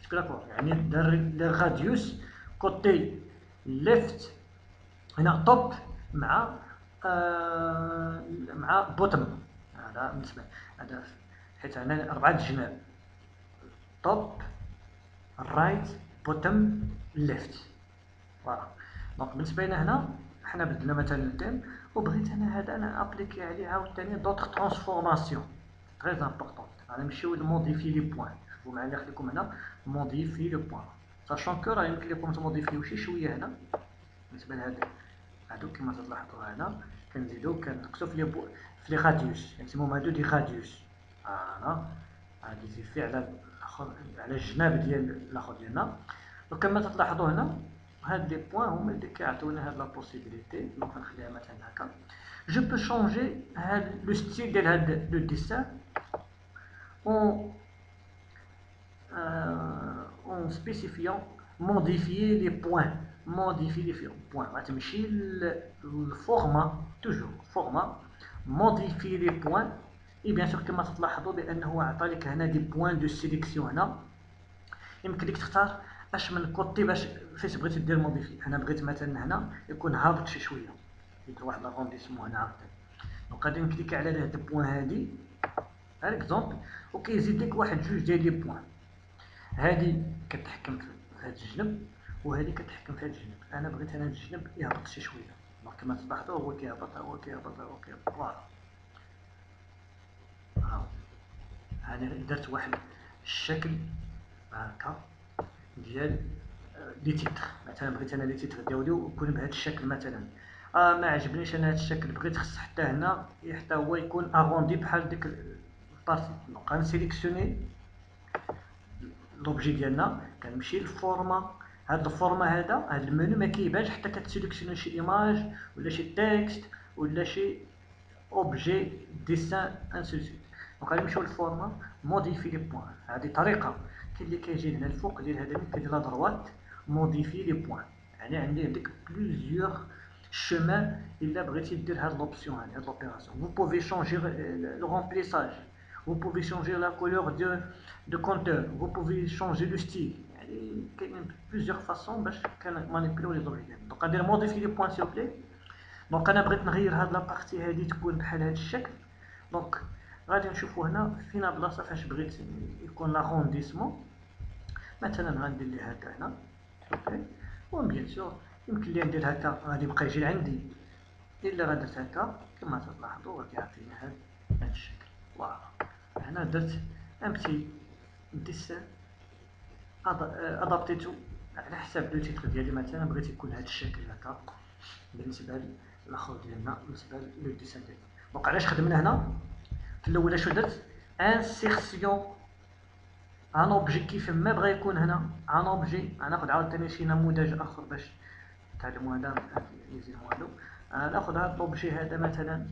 شكل اخر يعني دار غاديوس كوتي ليفت هنا توب مع آه مع بوتم هذا بالنسبة هذا حيت هنا أربعة جناب توب رايت بوتم ليفت فوالا دونك بالنسبة لنا هنا حنا بدلنا مثلا التيم وبغيت أنا هذا أنا أبليكي عليه عاوتاني دوطخ ترانسفورماسيون تري امبورطون غنمشيو لموديفي لي بوين شوفوا معايا خليكم هنا موديفي لو بوين ساشون كو راه يمكن لكم تموديفيو شي شوية هنا. بالنسبة لهاد هادو كما تلاحظوا هنا كنزيدو كنقصو في لي بو في لي غاديوس نسميهم هادو دي غاديوس أنا هادي زيفي على على الجناب ديال الأخر ديالنا. وكما تلاحظوا هنا هاد لي بوين هما اللي كيعطيونا هاد لا بوسيبيليتي دونك نخليها مثلا هكا جو بو شونجي هاد لو ستيل ديال هاد لو ديسان اون اون سبيسيفيون موديفيي لي بوين موديفي لي بوين غتمشي للفورما توجور فورما موديفي لي بوين اي بيان سور كما تلاحظوا بانه عطى لك هنا دي بوين دو سيليكسيون هنا يمكن لك تختار أش من كوتي باش فاش بغيتي دير موديفي أنا بغيت مثلا هنا يكون هابط شي شوية. يدير واحد لاغونديسمون هنا عاوتاني دونك غادي نكليك على هاد البوان هادي. بار اكزومبل وكيزيد لك واحد جوج ديال لي بوان. هادي كتحكم في هاد الجنب وهادي كتحكم في هاد الجنب. أنا بغيت هاد الجنب يهبط شي شوية. دونك كما تلاحظوا هو كيهبط هو كيهبط هو كيهبط. فوالا هاني درت واحد الشكل هكا. ديال لي تيتر. مثلا بغيت أنا لي تيتر ديالي يكون بهذا الشكل مثلا. آه ما عجبنيش أنا هذا الشكل. بغيت خص حتى هنا حتى هو يكون اغوندي بحال ديك البارتي دونك غنسيليكسيوني لوبجي ديالنا. كنمشي للفورما. هاد الفورما هذا هاد المنيو ما كيبانش حتى كتسيليكسيوني شي إيماج ولا شي تكست ولا شي اوبجي ديسان انسوسيت دونك غادي نمشيو للفورما. موديفي لي بوين هذه طريقة. كاين اللي كيجي هنا الفوق ديال هذا اللي كيدير لا دروات موديفي لي بوين يعني عندي عندك بليزيور chemin الا بغيتي دير هاد لوبسيون هاد هاد لوبيراسيون vous pouvez changer le remplissage vous pouvez changer la couleur de de compteur vous pouvez changer le style يعني كاينين بليزيور فاسون باش كنمانيبيلو لي زوبجي دونك غندير موديفي لي بوين سيل بلي دونك انا بغيت نغير هاد لابارتي هادي تكون بحال هاد الشكل دونك غادي نشوفو هنا فينا بلاصة فاش بغيت يكون لاغونديسمون مثلا غندير ليه هكا هنا. أوكي. و بيان سور يمكن لي ندير هكا غادي يبقى يجي عندي إلا غا درت هكا كما تلاحظوا غادي يعطيني هاد هاد الشكل. فوالا. هنا درت ان بتي ديسان ادابتيتو على حساب لو تيتر ديالي. مثلا بغيت يكون هذا الشكل هكا. بالنسبة للآخر ديالنا بالنسبة لو ديسان ديالنا. دونك علاش خدمنا هنا؟ في الأول اش درت؟ انسيرسيون ان اوبجي كيف ما بغى يكون هنا. ان اوبجي غناخذ عاوتاني شي نموذج آخر باش تعلموا هذا يزيدوا هادو ناخذ هذا الاوبجي هذا مثلا.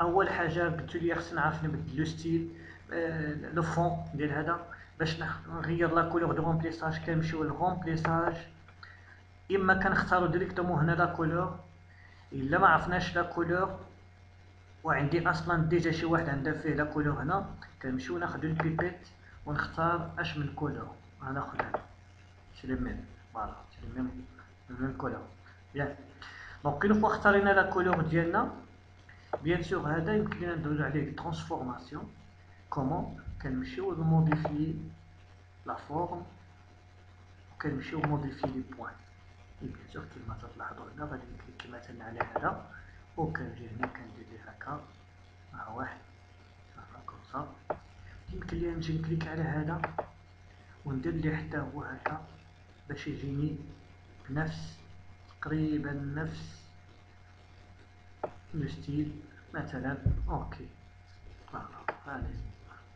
أول حاجة قلت لي خصنا نعرف نبدل لو ستيل لو فون ديال هذا. باش نغير لا كولور دو رومبليساج كنمشيو للرومبليساج إما كنختارو ديريكتومون هنا لا كولور إلا ما عرفناش لا كولور وعندي أصلا ديجا شي واحد عنده فيه لا كولور هنا كنمشيو ناخدو البيبيت ونختار أش من كولور غناخد هذا سي لي ميم فوالا. سي لي ميم ميم كولور بيان. دونك اون فوا اختارينا لا كولور ديالنا. بيان سور هذا يمكن لنا ندوزو عليه ترانسفورماسيون كومون كنمشيو نموديفيي لا فورم وكنمشيو موديفيي لي بوين بيان سور كيما تلاحظوا هنا غادي نكليكي مثلا على هذا. وكنجي هنا كندير ليه هكا. ها واحد. هكا كومسا يمكن لي نجي نكليك على هذا. وندير ليه حتى هو هكا باش يجيني بنفس تقريبا نفس لو ستيل مثلا أوكي. فوالا هاني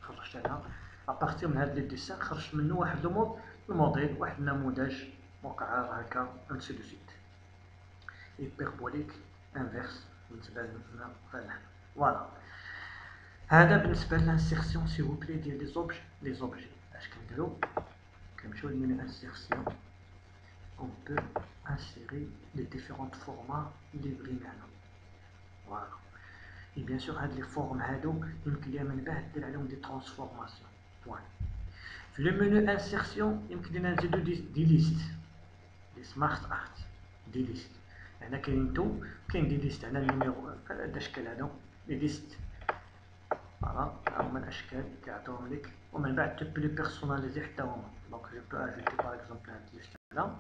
خرجت أنا ابارتير من هاد لي ديسان خرجت منه واحد الموديل واحد النموذج وقع هكا انسي دو سيت هيبربوليك انفيرس بالنسبه لنا فوالا هذا بالنسبه للانسيرسيون سي بلي ديال لي زوبج لي زوبجي اش كنديرو كنمشيو لمينو انسيرسيون on peut insérer les différents formats livrés معنا voilà et bien sûr هاد لي فورم هادو يمكن ليها من بعد دير عليهم دي ترانسفورماسيون بوان في لو منو انسيرسيون يمكن لينا نزيدو دي, دي ليست دي سمارت ارت دي ليست هنا كاين تو كاين دي ليست على النيميرو هذا الاشكال هادو لي ليست. فوالا هما الأشكال كيعطيوهم لك ومن بعد تو بلي بيرسوناليزي حتى هما. دونك جو بو اجوتي باغ اكزومبل هاد ليست هذا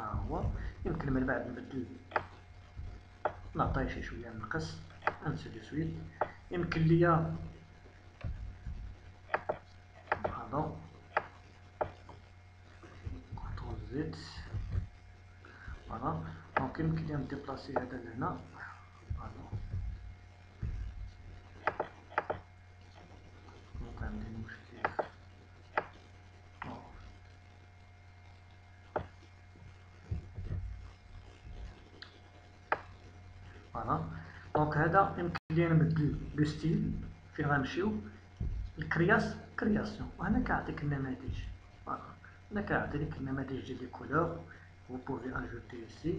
ها هو يمكن من بعد نبدل. نعطيه شي شوية نقص انسي دو سويت. يمكن ليا. هذا كنترول زد فوالا دونك يمكن ليا نديبلاسي هذا لهنا فوالا دونك هذا يمكن لي نبدل لو ستيل فين غنمشيو الكرياس كرياسيون وهنا كيعطيك النماذج فوالا هنا كيعطي لك النماذج ديال لي كولور vous pouvez ajouter ici.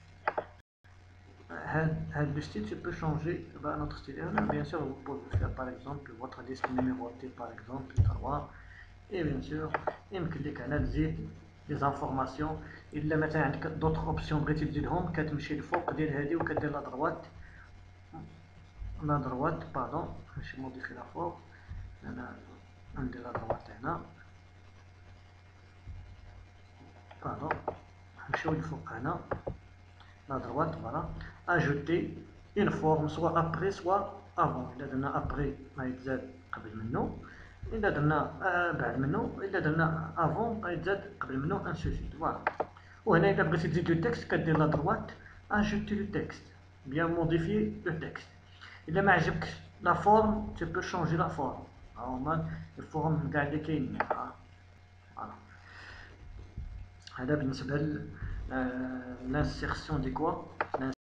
هاد هاد لو ستيل tu peux changer bah, notre style là bien sûr vous pouvez faire par exemple votre liste numérotée par exemple 3 et bien sûr يمكن لك هنا تزيد لي زانفورماسيون الا مثلا عندك دوطخ اوبسيون بغيتي تزيدهم كتمشي لفوق ديال هادي وكدير لا دروات لا دروات باردون ماشي موديفي لا فوق انا ندير لا دروات هنا باردون نمشيو لفوق هنا لا دروات فوالا اجوتي اون فورم سوا ابري سوا افون الا درنا ابري غيتزاد قبل منه الا درنا بعد منه الا درنا افون غيتزاد قبل منه ان سوسيت فوالا وهنا الا بغيتي تزيد لو تكست كدير لا دروات اجوتي لو تكست بيان موديفي لو تكست الا ما عجبكش لا فورم tu peux changer la forme هما الفورم كاع اللي كاينين فوالا هذا بالنسبه لانسيرسيون دي كوا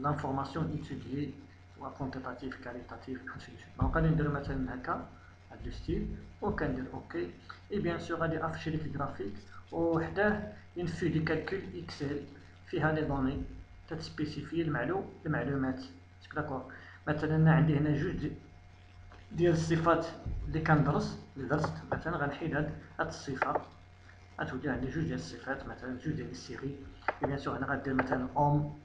لانفورماسيون ايتوديي سواء كونتيتاتيف كاليتاتيف دونك غادي ندير مثلا هكا هاد لو ستيل وكندير أوكي اي بيان سور غادي افشي لك الجرافيك وحداه ينفي دي كالكول اكسل فيها لي دوني تتسبيسيفي المعلوم المعلومات داكور مثلا عندي هنا جوج ديال الصفات اللي كندرس اللي درست مثلا غنحيد هاد هاد الصفه غتولي عندي جوج ديال الصفات مثلا جوج ديال السيري بيان سور هنا غدير مثلا اوم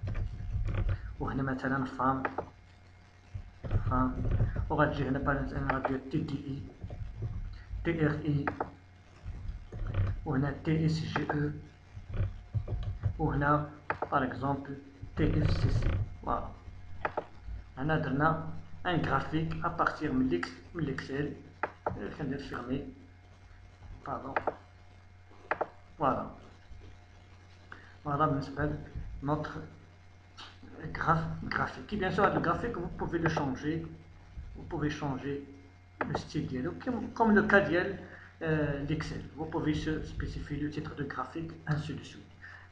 وهنا مثلا فام فام وغتجي هنا مثلا غدير تي دي اي تي ار اي وهنا تي اس جي او وهنا باغ اكزومبل تي اف سي سي فوالا هنا درنا ان graphique à partir من l'excel كندير fermer pardon voilà voilà بالنسبة notre graphique et bien sûr le graphique vous pouvez le changer vous pouvez changer le style dialogue comme le cas d'Excel euh, l'excel vous pouvez spécifier le titre de graphique ainsi de suite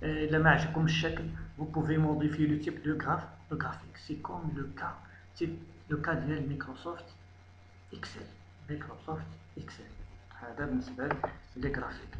la marge comme chèque vous pouvez modifier le type de graphe de graphique c'est comme le cas c'est le cas de Microsoft Excel Microsoft Excel هذا بالنسبة لي graphiques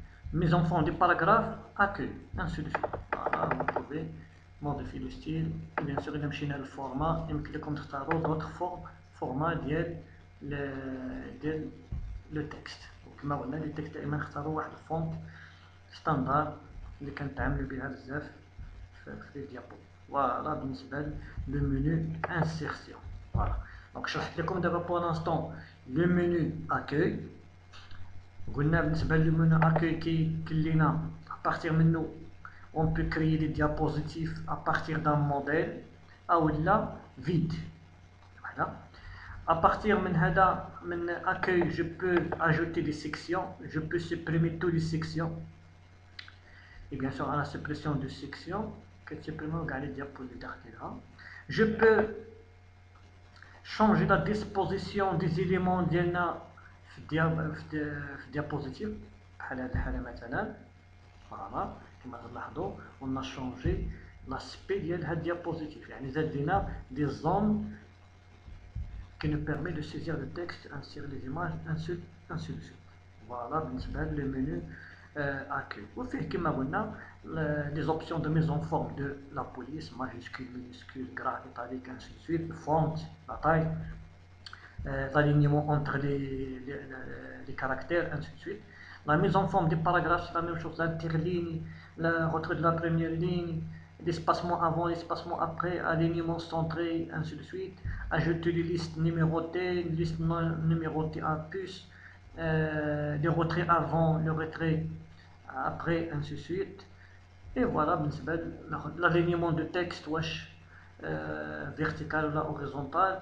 ميزون فورم دي باراغراف اكوي انسو دو فوالا vous pouvez modifier le style et bien sûr الا مشينا للفورما يمكن لكم تختاروا دوطخ فورم فورما ديال ديال لو تكست وكما قلنا لي تكست دائما اختاروا واحد الفونت ستاندار اللي كنتعاملوا بها بزاف في لي ديابو فوالا بالنسبه للمنيو انسيرسيون Voilà. Donc, je vais comme d'abord pour l'instant le menu accueil. Le menu accueil qui est à partir de nous, on peut créer des diapositives à partir d'un modèle ou là vide. Voilà. À partir de accueil, je peux ajouter des sections, je peux supprimer toutes les sections. Et bien sûr, à la suppression de sections, que supprimer les diapositives. Je peux changer la disposition des éléments ديالنا في في الديابوزيتيف بحال هاد الحاله مثلا فوالا كما تلاحظوا قلنا شونجي لاسبي ديال هاد الديابوزيتيف يعني زاد لينا دي زون qui nous permet de saisir le texte, insérer les images, ainsi, ainsi de suite. Voilà, بالنسبة للمنيو accueil. وفيه كما قلنا les options de mise en forme de la police, majuscule, minuscule, gras, italique, ainsi de suite, font, la taille, euh, l'alignement entre les, les, caractères, ainsi de suite. La mise en forme des paragraphes, c'est la même chose, l'interligne, le retrait de la première ligne, l'espacement avant, l'espacement après, alignement centré, ainsi de suite. Ajouter les listes numérotées, les listes non numérotées à puce, euh, le avant, le retrait après, ainsi de suite. Et voilà, l'alignement de texte, wesh, euh, vertical ou horizontal.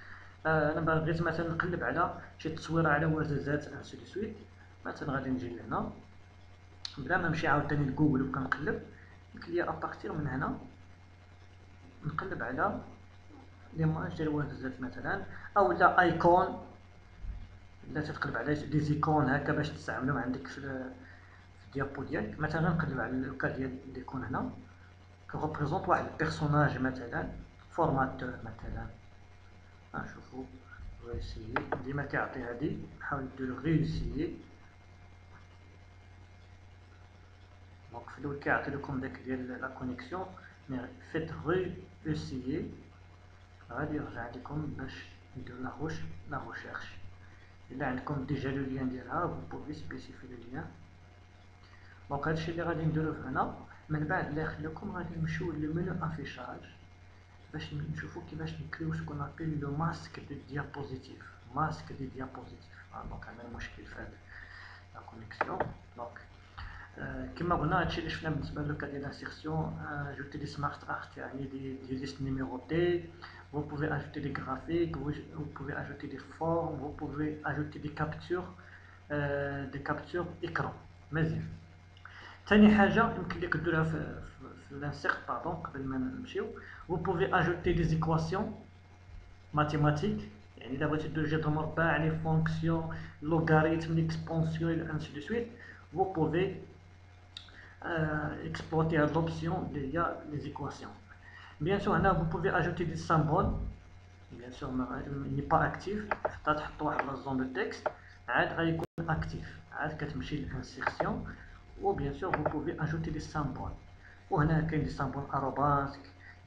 أنا بغيت مثلا نقلب على شي تصويره على وزازات انسي دو سويت. مثلا غادي نجي لهنا. بلا ما نمشي عاوتاني لجوجل وكنقلب قلت لي ابارتير من هنا. نقلب على ليماج ديال وزازات مثلا أو لا آيكون. لا تتقلب على دي زيكون هكا باش تستعملهم عندك في الديابو ديالك. مثلا نقلب على لوكا ديال ليكون هنا. كغوبريزونط واحد البيرسوناج مثلا فورماتور مثلا. نشوفو غيسيي ديما كيعطي هادي نحاول نديرو غيسيي دونك في الاول كيعطي لكم داك ديال لا كونيكسيون مي فيت غي اسيي غادي يرجع لكم باش ندير لا روش لا ريشيرش الا عندكم ديجا لو ليان ديالها فو بوفي سبيسيفي لو ليان دونك هادشي اللي غادي نديرو هنا من بعد الله يخليكم غادي نمشيو للمنيو افيشاج باش نشوفو كيفاش نكريو سكون ابيل لو ماسك دو ديابوزيتيف ماسك دي ديابوزيتيف دونك عندنا مشكل في هاد لا كونيكسيون دونك كما قلنا هادشي اللي شفنا بالنسبه لو كا ديال لانسيرسيون اجوتي دي سمارت ارت يعني دي دي ليست نيميروتي vous pouvez ajouter des graphiques, vous, vous, pouvez ajouter des formes, vous pouvez ajouter des captures euh, des captures écran مزيان ثاني حاجه يمكن لك ديرها في, في الانسيرت باردون قبل ما نمشيو vous pouvez ajouter des équations mathématiques يعني اذا بغيتي دير جذر مربع لي فونكسيون لوغاريتم ليكسبونسيون et ainsi de suite vous pouvez euh, exploiter l'option il y a les équations bien sûr هنا vous pouvez ajouter des symboles bien sûr il n'est pas actif حتى تحط واحد لا زون دو تكست عاد غيكون اكتيف عاد كتمشي للانسيرسيون و bien sûr vous pouvez ajouter des symboles وهنا كاين دي سامبول اروباس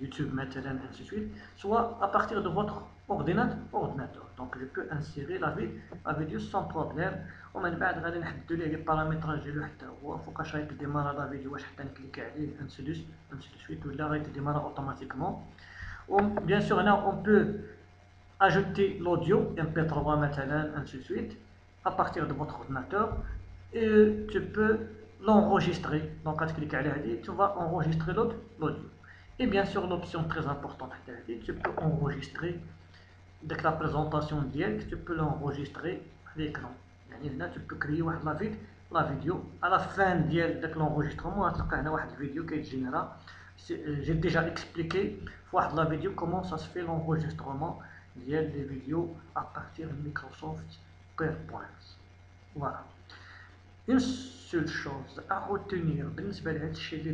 YouTube maintenant ainsi de suite soit à partir de votre ordinateur ordinateur donc je peux insérer la, vi la vidéo sans problème ومن بعد غادي نحددو ليه لي بارامتراج ديالو حتى هو فوقاش غيتديمارا لا فيديو واش حتى نكليك عليه انسي دو انسي دو سويت ولا غيتديمارا اوتوماتيكمون و بيان سور هنا اون بو ajouter l'audio MP3 مثلا ainsi de suite à partir de votre ordinateur et tu peux l'enregistrer donc quand tu cliques على هذه tu vas enregistrer l'audio Et bien sûr, l'option très importante, tu peux enregistrer dès que la présentation directe, tu peux l'enregistrer à l'écran. Là, tu peux créer la, la vidéo. À la fin de l'enregistrement, tu as une vidéo qui est générale. Euh, j'ai déjà expliqué dans la vidéo comment ça se fait l'enregistrement des vidéos à partir de Microsoft PowerPoint. Voilà. Une seule chose à retenir, chez les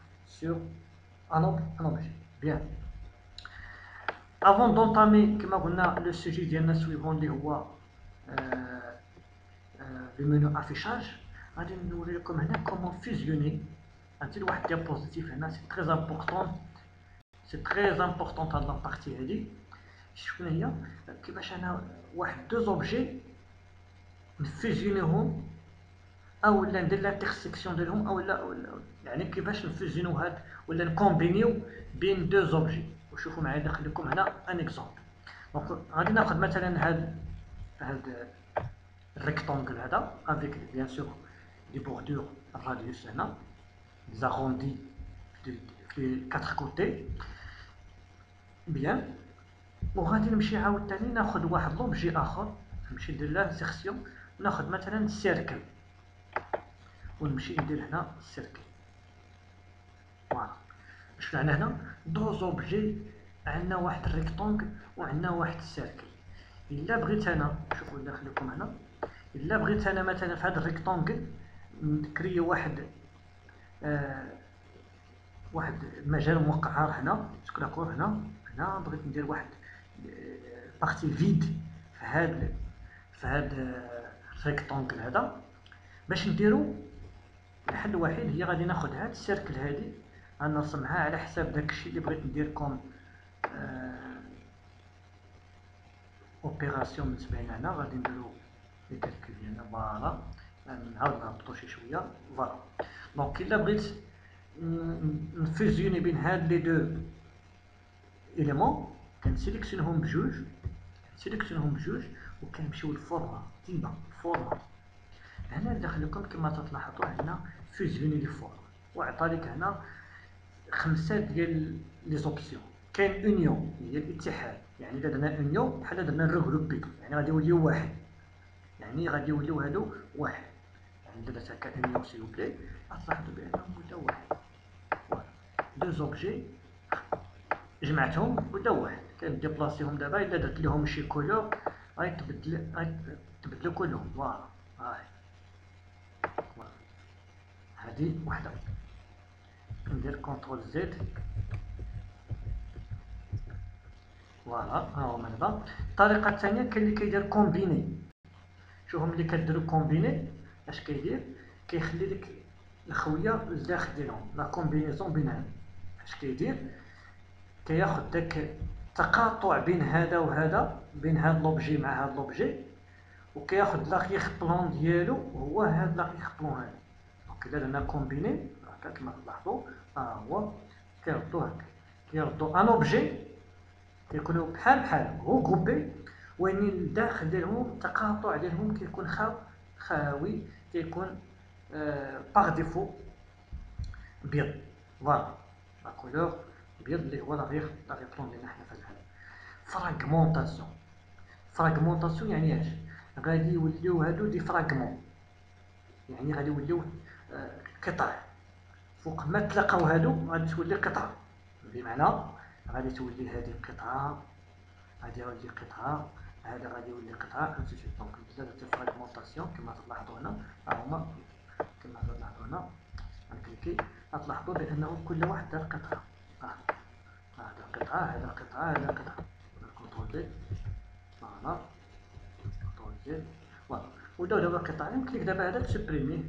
sur un, un objet. Bien. Avant d'entamer, كما قلنا le sujet ديالنا suivant اللي هو le menu affichage, غادي نوري لكم هنا comment fusionner غندير واحد diapositive هنا c'est très important c'est très important هاد la partie هادي شكون هي كيفاش انا واحد دو زوبجي نفيزيونيهم او لا ندير لانترسيكسيون ديالهم او لا يعني كيفاش نفيزيونيو هاد ولا نكومبينيو بين دو زوبجي. وشوفوا معايا داخل لكم هنا ان اكزومبل. غادي ناخذ مثلا هاد هاد الريكتونغل هذا افيك بيان سور دي بوردور الراديوس هنا. زاغوندي في كاتر كوتي بيان وغادي نمشي عاوتاني ناخذ واحد لوبجي اخر نمشي ندير له سيكسيون ناخذ مثلا سيركل ونمشي ندير هنا سيركل فوالا اش معنى هنا دو زوبجي عندنا واحد الريكتونغ وعندنا واحد السيركل الا بغيت أنا شوفوا داخل لكم هنا الا بغيت أنا مثلا في هذا الريكتونغ نكري واحد آه واحد مجال موقع هنا سكراكور هنا هنا بغيت ندير واحد بارتي فيد في هاد في هاد الريكتونغل هذا باش نديرو الحل الوحيد هي غادي ناخد هاد السيركل هادي غنرسمها على حساب داكشي اللي بغيت ندير كوم اوبيراسيون لنا هنا. غادي نديرو لي كالكول ديالنا. فوالا. نعاود نهبطو شي شوية. فوالا. دونك إلا بغيت نفوزيوني بين هاد لي دو إيليمون كنسيليكسيونهم بجوج. كنسيليكسيونهم بجوج. وكنمشيو للفورما. ديما فورما. هنا داخل كما تلاحظوا عندنا فوزيوني لي فورما وعطى هنا خمسة ديال لي زوبسيون كاين اونيون هي الاتحاد. يعني إذا درنا اونيون بحال درنا ريغروبي يعني غادي يوليو واحد. يعني غادي يوليو هادو واحد. يعني درت هكا اونيون سي بلي غتلاحظوا بأنهم ولاو واحد. دو زوبجي جمعتهم ولاو واحد. كنديبلاسيهم دابا إلا درت لهم شي كولور غيتبدل غيتبدلو كلهم. فوالا هاي هادي وحدة. ندير كونترول زد فوالا ها هو مرضى الطريقة الثانية كاين اللي كيدير كومبيني شوفوا ملي كديروا كومبيني اش كيدير كيخلي لك الخويه الداخل ديالهم لا كومبينيزون بينهم اش كيدير كياخذ داك التقاطع بين هذا وهذا بين هذا لوبجي مع هذا لوبجي وكياخذ لاغيغ بلون ديالو هو هذا لاغيغ بلون هذا دونك الا درنا كومبيني هكا كما تلاحظوا ها هو كيردو هكا. كيردو ان اوبجي كيكونوا بحال بحال هو غروبي وين الداخل ديالهم التقاطع ديالهم كيكون خاو خاوي كيكون آه باغ ديفو بيض. فوالا. لا كولور بيض اللي هو لاغيغ لاغيغ بلون ديالنا حنا في الحاله فراغمونطاسيون فراغمونطاسيون يعني اش؟ غادي يوليو هادو دي فراغمون يعني غادي يوليو آه قطع. فوق ما تلاقاو هادو غادي تولي قطعه بمعنى غادي تولي هذه قطعه غادي يولي قطعة هذا غادي يولي انت دونك درت الفراغمونطاسيون كما تلاحظوا هنا. هما كما تلاحظوا هنا. نكليكي غتلاحظوا بأنه كل واحد دار قطعة. هذا قطعة هذا قطعة هذا قطعة. كنترول دي فوالا كنترول دي فوالا وداو دابا قطعه يمكن لك دابا هذا تسبريميه.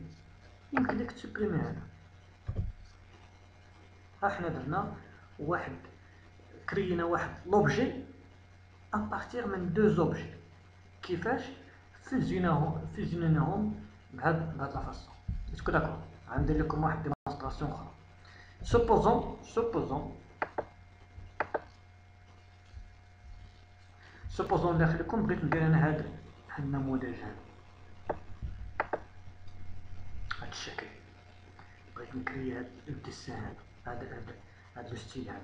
يمكن لك تسبريمي هذا. ها حنا درنا واحد كرينا واحد لوبجي ابارتيغ من دو زوبجي كيفاش؟ فيزيوناهم فيزيوناهم بهاد بهاد لا فاسون اسكو داكور غندير لكم واحد ديمونستراسيون أخرى. سوبوزون سوبوزون سوبوزون داخلكم بغيت ندير أنا هاد النموذج هذا. هاد الشكل. بغيت نكري هاد الدسان هذا. هذا هذا هاد لو ستيل هذا.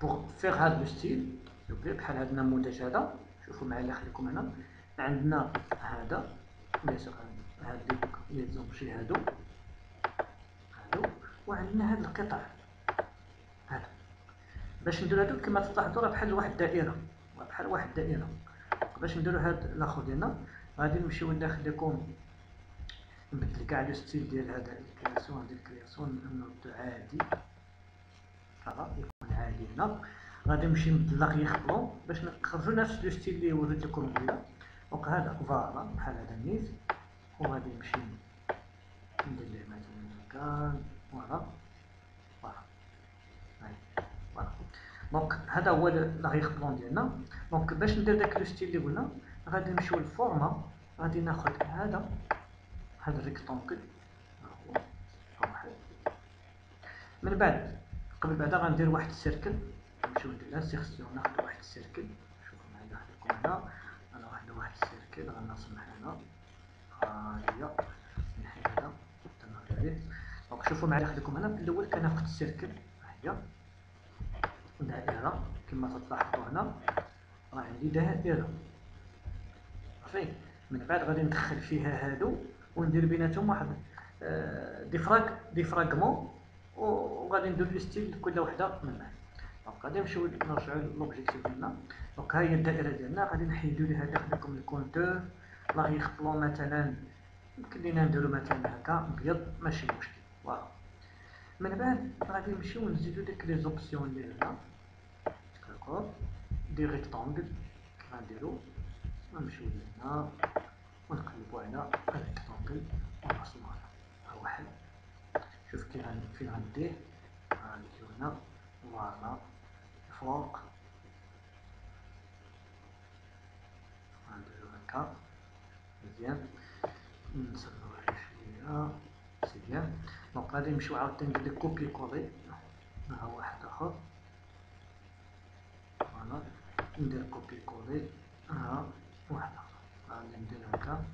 بوغ فيغ هاد لو ستيل بحال هاد النموذج هذا شوفوا معايا خليكم هنا. عندنا هذا بيان سور هاد لي زوبجي هادو. هادو. وعندنا هاد القطع. هذا. باش نديرو هادو كما تلاحظوا راه بحال واحد الدائره بحال واحد الدائره باش نديرو هاد الأخر ديالنا غادي نمشيو نداخل لكم نبدل كاع لو ستيل ديال هذا الكرياسيون ديال الكرياسيون نردو عادي. فوالا يكون عادي هنا. غادي نمشي نبدل لاغيغ بلون باش نخرجو نفس لو ستيل اللي وريت لكم قبيله دونك هذا فوالا بحال هذا النيت. وغادي نمشي ندير ليه مثلا فوالا. فوالا. فوالا. دونك هذا هو لاغيغ بلون ديالنا. دونك باش ندير داك لو ستيل اللي قلنا غادي نمشيو للفورما. غادي ناخذ هذا. هذا الريكتونكل هو واحد من بعد قبل بعدا غندير واحد السيركل. نمشيو ندير لها سيكسيون ناخذ واحد السيركل. شوفوا معايا عندكم هنا أنا واحد واحد السيركل غنصنع هنا ها هي نحي هذا. تمام دونك شوفوا معايا خليكم هنا. في الأول كناخذ السيركل. ها هي دائره كما تلاحظوا هنا راه عندي دائرة. صافي. من بعد غادي ندخل فيها هادو وندير بيناتهم واحد ديفراغ ديفراغمون وغادي ندير لي ستيل كل وحدة من بعد. دونك غادي نمشيو نرجعو لوبجيكتيف ديالنا. دونك ها هي الدائرة ديالنا. غادي نحيدو ليها داخل لكم الكونتور لاغيغ بلون مثلا يمكن لينا نديرو مثلا هكا أبيض ماشي مشكل. فوالا. من بعد غادي نمشيو نزيدو ديك لي زوبسيون اللي هنا داكور دي ريكتونغل غنديرو. نمشيو لهنا ونقلبو على الريكتونغل على ها واحد. شوف كي فين غنديه غنجيو هنا فوالا فوق. غنديرو هكا مزيان عليه شوية. سي بيان دونك غادي نمشيو عاوتاني ندير كوبي كولي. ها واحد آخر. فوالا ندير كوبي كولي. ها واحد آخر. غادي ندير هكا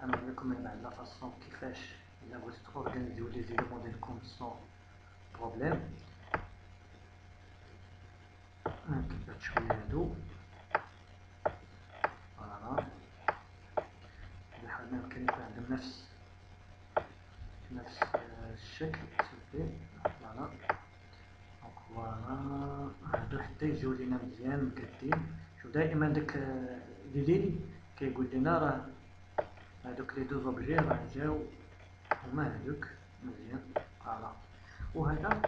أنا نوريكم لا فاصون كيفاش Là, vous organisez les éléments d'un compte sans هادو فوالا الحمام الكلمة عندهم نفس نفس الشكل شوفي فوالا فوالا هادو حتى يجيو لينا مزيان مكدين شوف دائما داك ليلي كيقول لينا راه هادوك لي دو زوبجي راه جاو هادوك مزيان فوالا وهذا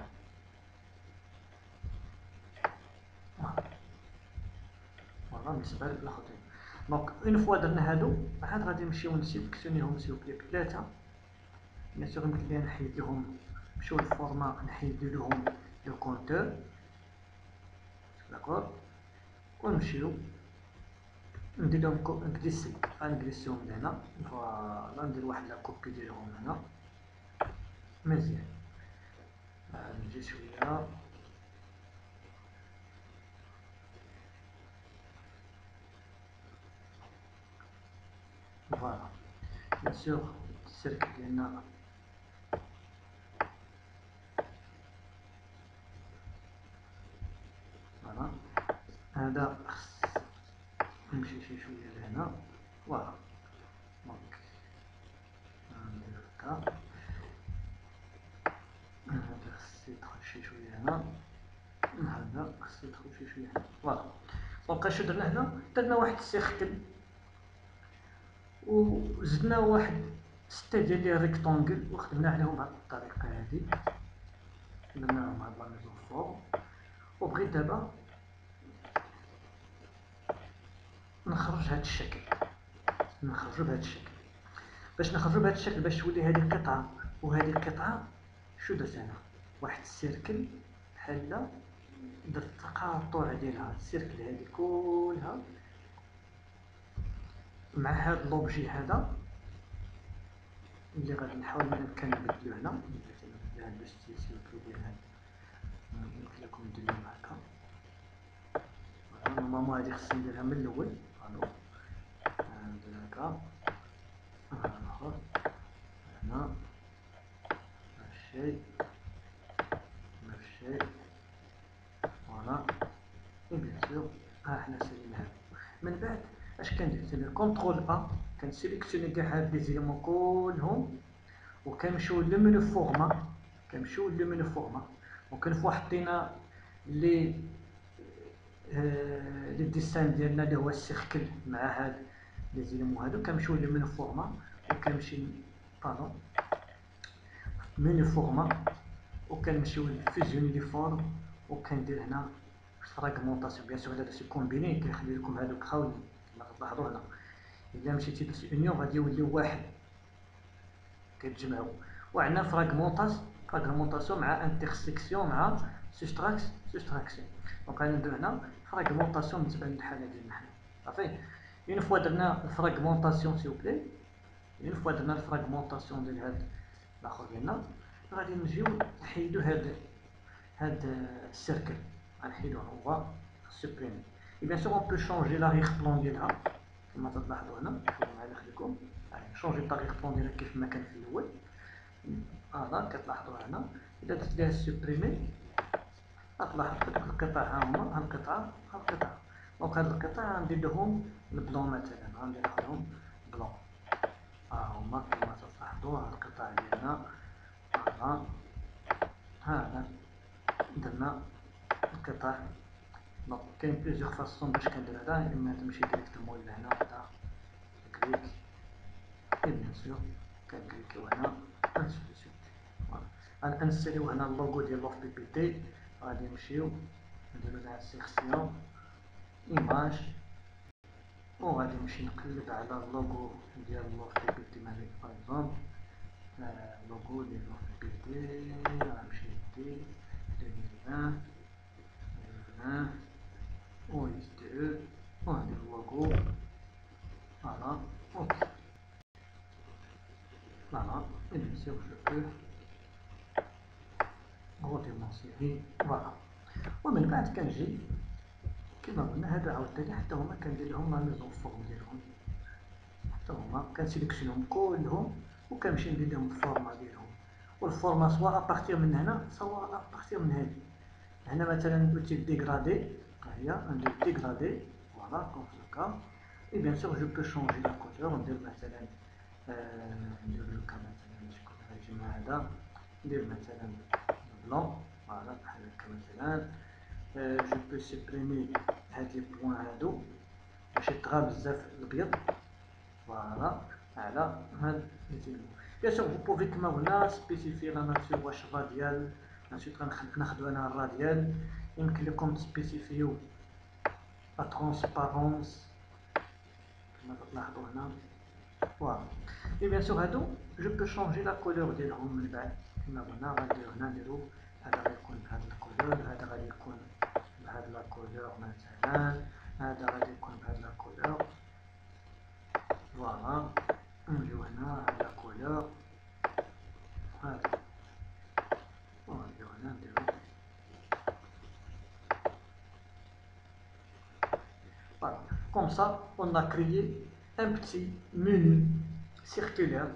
فوالا بالنسبة للاخرين دونك اون فوا درنا هادو عاد غادي نمشيو نسيلكسيونيهم سيو بلي بثلاثه بيان سور يمكن لي نحيد لهم نمشيو للفورما نحيد لهم لو كونتور داكور ونمشيو ندير لهم نكليسي غنكليسيهم لهنا. فوالا ندير واحد لا كوبي ديالهم هنا مزيان. نجي شوية. فوالا. بيان سور السيركل ديالنا فوالا هذا خص نمشي شي شوية لهنا فوالا دونك ندير هكا هذا خص يدخل شي شوية هنا هذا خص يدخل شي شوية هنا فوالا دونك اش درنا هنا درنا واحد السيركل وزدنا واحد ستة ديال لي ريكتونغل وخدمنا عليهم بهاد الطريقة هادي درناهم هاد لا ميزون فور وبغيت دابا نخرج هاد الشكل. نخرجو بهاد الشكل. باش نخرجو بهاد الشكل باش تولي هادي قطعة وهادي القطعة شو درت أنا؟ واحد السيركل بحال درت التقاطع ديالها السيركل هادي كلها. مع هاد لوبجي هذا اللي غادي نحاول ما امكن نبدلو هنا. مثلا هاد لو ستيل سيركل ديال هاد. يمكن لكم ديرو هكا نورمالمون هادي خصني نديرها من الأول. هكا الآخر هنا. نفس الشيء نفس الشيء فوالا اي بيان سور ها حنا سالينا من بعد أش كندير كونترول أ. كنسيليكسيوني كاع هاد لي زيليمون كلهم. وكنمشيو لمنو فورما كنمشيو لمنو فورما دونك فوا حطينا لي آه لي ديسان ديالنا اللي هو السيركل مع هاد زيليمون هادو كنمشيو لمنو فورما. وكنمشي بارون منو فورما. وكنمشيو لفيزيوني لي فورم وكندير هنا فراغمونطاسيون بيان سور هذا سي كومبيني. كيخلي لكم هادوك خاويين لاحظوا هنا. إلا مشيتي درتي أونيون غادي يوليو واحد. كتجمعو. وعندنا فراغمونطاس فراغمونطاسيون مع انترسيكسيون مع سوستراكس سوستراكسيون. دونك غادي ندير هنا. فراغمونطاسيون بالنسبة للحالة ديالنا حنا. صافي؟ اون فوا درنا الفراغمونطاسيون سي بلي اون فوا درنا الفراغمونطاسيون ديال هاد الاخر ديالنا غادي نجيو نحيدو هاد هاد السيركل غنحيدوه هو سوبريمي Et bien sûr, on peut changer l'arrière-plan ديالها كما تلاحظوا هنا شوفوا معايا داخلكم شونجي الطريق ديالها كيف ما كان في الاول هذا كتلاحظوا هنا الا درت ليها سوبريمي غتلاحظ هاد القطع ها هما ها القطعه ها القطعه دونك هاد القطع غندير لهم البلون مثلا غندير لهم بلون. ها هما كما تلاحظوا ها القطع ديالنا هذا هذا. درنا القطع. دونك كاين بليزيوغ فاسون باش كندير هذا اما تمشي ديريكتومون لهنا هذا كليك اي بيان سور كنكليكيو هنا انسو دو سويت هنا اللوغو ديال لوف بي بي تي غادي نمشيو نديرو لها سيكسيون ايماج وغادي نمشي نقلب على اللوغو ديال لوفي بي دي مالي باغ اكزومبل آه، لوغو ديال لوفي بي دي غنمشي ندي هنا هنا و اس دي أو وهادي اللوغو. فوالا أوكي. فوالا أجي سيغ جو أو غوتي مون سيري فوالا. ومن بعد كنجي كما قلنا هادو عاوتاني حتى هما كندير لهم لا ميزون فورم ديالهم. حتى هما كنسيليكسيونهم كلهم وكنمشي ندير لهم الفورما ديالهم. والفورما سوا ابارتيغ من هنا سوا ابارتيغ من هادي. هنا مثلا اوتي ديغرادي ها هي ندير ديغرادي فوالا كوم سو اي بيان سور جو بو شونجي لا كولور ندير مثلا ندير لوكا مثلا شكون الجمع هذا ندير مثلا بلون فوالا بحال هكا مثلا. جو بو سيبريمي هاد لي بوان هادو باش يطغى بزاف الابيض فوالا على هاد لي تيلمون بيان سور فو بوفي كما قلنا سبيسيفي لا ناتور واش راديال انسيت غناخدو انا الراديال يمكن لكم تسبيسيفيو لا ترونسبارونس كما تلاحظوا هنا فوالا اي بيان سور هادو جو بو شونجي لا كولور ديالهم من بعد كما قلنا غنديرو هنا نديرو مثلا هذا غادي يكون بهاد لا كولور فوالا نجيو هنا هاد لا كولور هذا ونجيو هنا نديرو Voilà. Comme ça, on a créé un petit menu circulaire,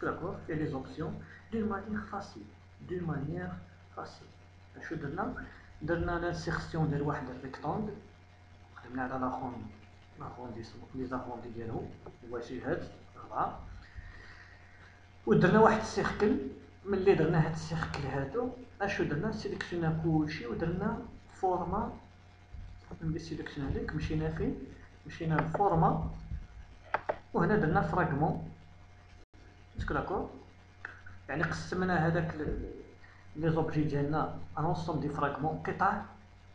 d'accord, et les options d'une manière facile, d'une manière facile. شو درنا؟ درنا l'insertion ديال واحد الريكتانغل خدمنا على لاخون لاغونديسمون لي زاغوندي ديالو الواجهات أربعة ودرنا واحد السيركل ملي درنا هاد السيركل هادو أشو درنا؟ سيليكسيونا كلشي ودرنا فورما. ملي سيليكسيونا ليك مشينا فين؟ مشينا للفورما وهنا درنا فراغمون. اسكو داكور؟ يعني قسمنا هذاك لي زوبجي ديالنا ان انصوم دي فراغمون قطع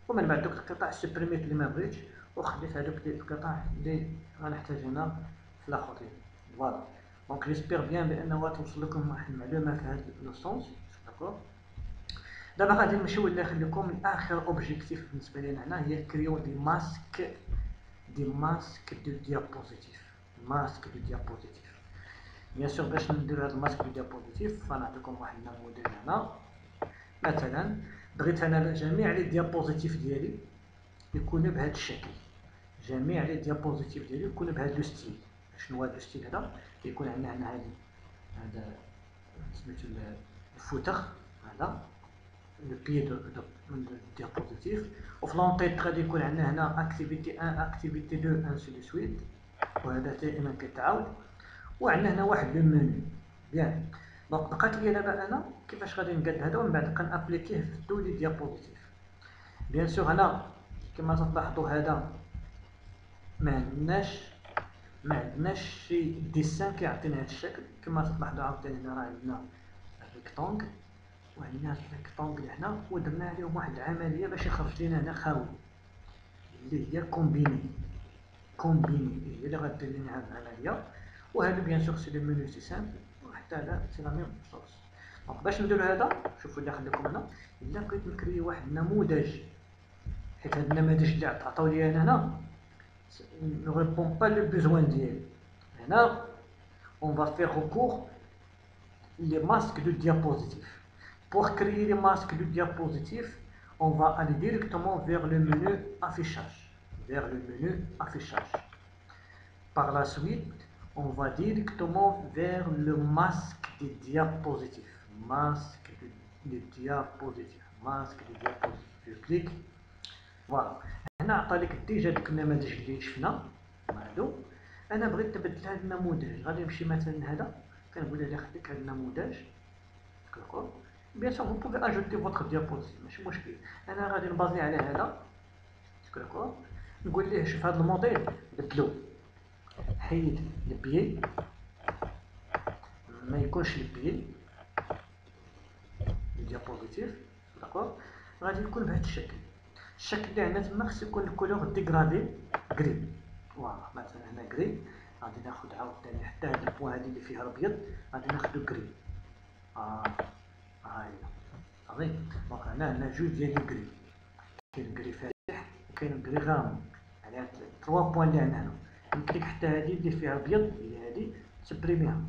ومن بعد دوك القطع سوبريميت اللي ما بغيتش وخليت هذوك القطع اللي غنحتاجنا في لاخرين فوالا دونك جيسبيغ بيان بانه توصل لكم واحد المعلومة في هذا لو سونس. داكور دابا غادي نمشيو اللي لكم لآخر اوبجيكتيف بالنسبة لينا هنا. هي كريو دي ماسك دي ماسك دو ديابوزيتيف ماسك دو ديابوزيتيف بيان سور باش نديرو هاد الماسك دو ديابوزيتيف غنعطيكم واحد النموذج هنا. مثلا بغيت أنا جميع لي ديابوزيتيف ديالي يكونوا بهذا الشكل. جميع لي ديابوزيتيف ديالي يكونوا بهذا لو ستيل. شنو هذا الستيل هذا؟ يكون عندنا هنا هذا هذا سميتو الفوتر هذا لو بيي دو دو ديابوزيتيف وفي لونطيت غادي يكون عندنا هنا اكتيفيتي 1 اكتيفيتي 2 انسي دو سويت وهذا دائما كيتعاود. وعندنا هنا واحد لو منو بيان. دونك بقات لي دابا أنا كيفاش غادي نقاد هذا ومن بعد كنابليكيه في دو لي ديابوزيتيف بيان سور هنا كما تلاحظوا هذا ما عندناش ما عندناش شي ديسان كيعطينا هذا الشكل كما تلاحظوا عاوتاني هنا راه عندنا ريكتونغ وعندنا ريكتونغل هنا ودرنا عليهم واحد العملية باش يخرج لنا هنا خاوي اللي هي كومبيني كومبيني هي اللي غدير لنا هذه العملية وهذا بيان سور سي لو منو سي سامبل وحتى هذا سي لا ميم شوز دونك باش نديرو هذا شوفوا اللي خليكم هنا الا بغيت نكري واحد النموذج حيت هاد النماذج اللي عطاو لي انا هنا ne répond pas le besoin d'elle. Maintenant, on va faire recours les masques de diapositive. Pour créer les masques de diapositive, on va aller directement vers le menu affichage. Vers le menu affichage. Par la suite, on va directement vers le masque de diapositive. Masque de, de diapositive. Masque de diapositive. Je clique. Voilà. هنا عطى لك ديجا ديك النماذج اللي شفنا هادو انا بغيت نبدل هذا النموذج غادي نمشي مثلا هذا كنقول له خليك هذا النموذج داكور بيان سور فو بوفي اجوتي فوتر ديابوزيتيف ماشي مشكل انا غادي نبازي على هذا داكور نقول ليه شوف هذا الموديل بدلو حيد البيي ما يكونش البيي الديابوزيتيف داكور غادي يكون بهذا الشكل الشكل اللي عندنا تما خصو يكون الكولور ديغرادي كري فوالا مثلا هنا كري غادي ناخد عاوتاني حتى هاد البوان هادي اللي فيها الابيض غادي ناخدو كري آه ها هي صافي دونك هنا عندنا جوج ديال الكري كاين كري فاتح وكاين كري غامق يعني هاد تروا بوان اللي عندنا هنا نكليك حتى هادي اللي فيها ابيض هي هادي تسبريميها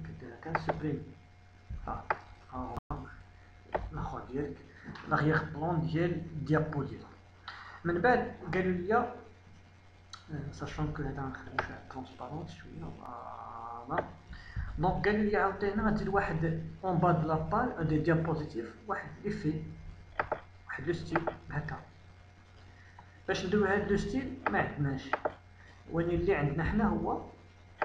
سبريمي ها ها ناخد ديالك. لاغيغ بلون ديال الديابو ديالك من بعد قالوا لي ساشون كو هذا نخلي فيه ترونسبارونس شوية. فوالا. دونك قالوا لي عاوتاني هنا غدير واحد اون با دو لابال دي ديابوزيتيف واحد ليفي واحد لو ستيل هكا. باش نديرو هاد لو ستيل ما عندناش. ولكن اللي عندنا حنا هو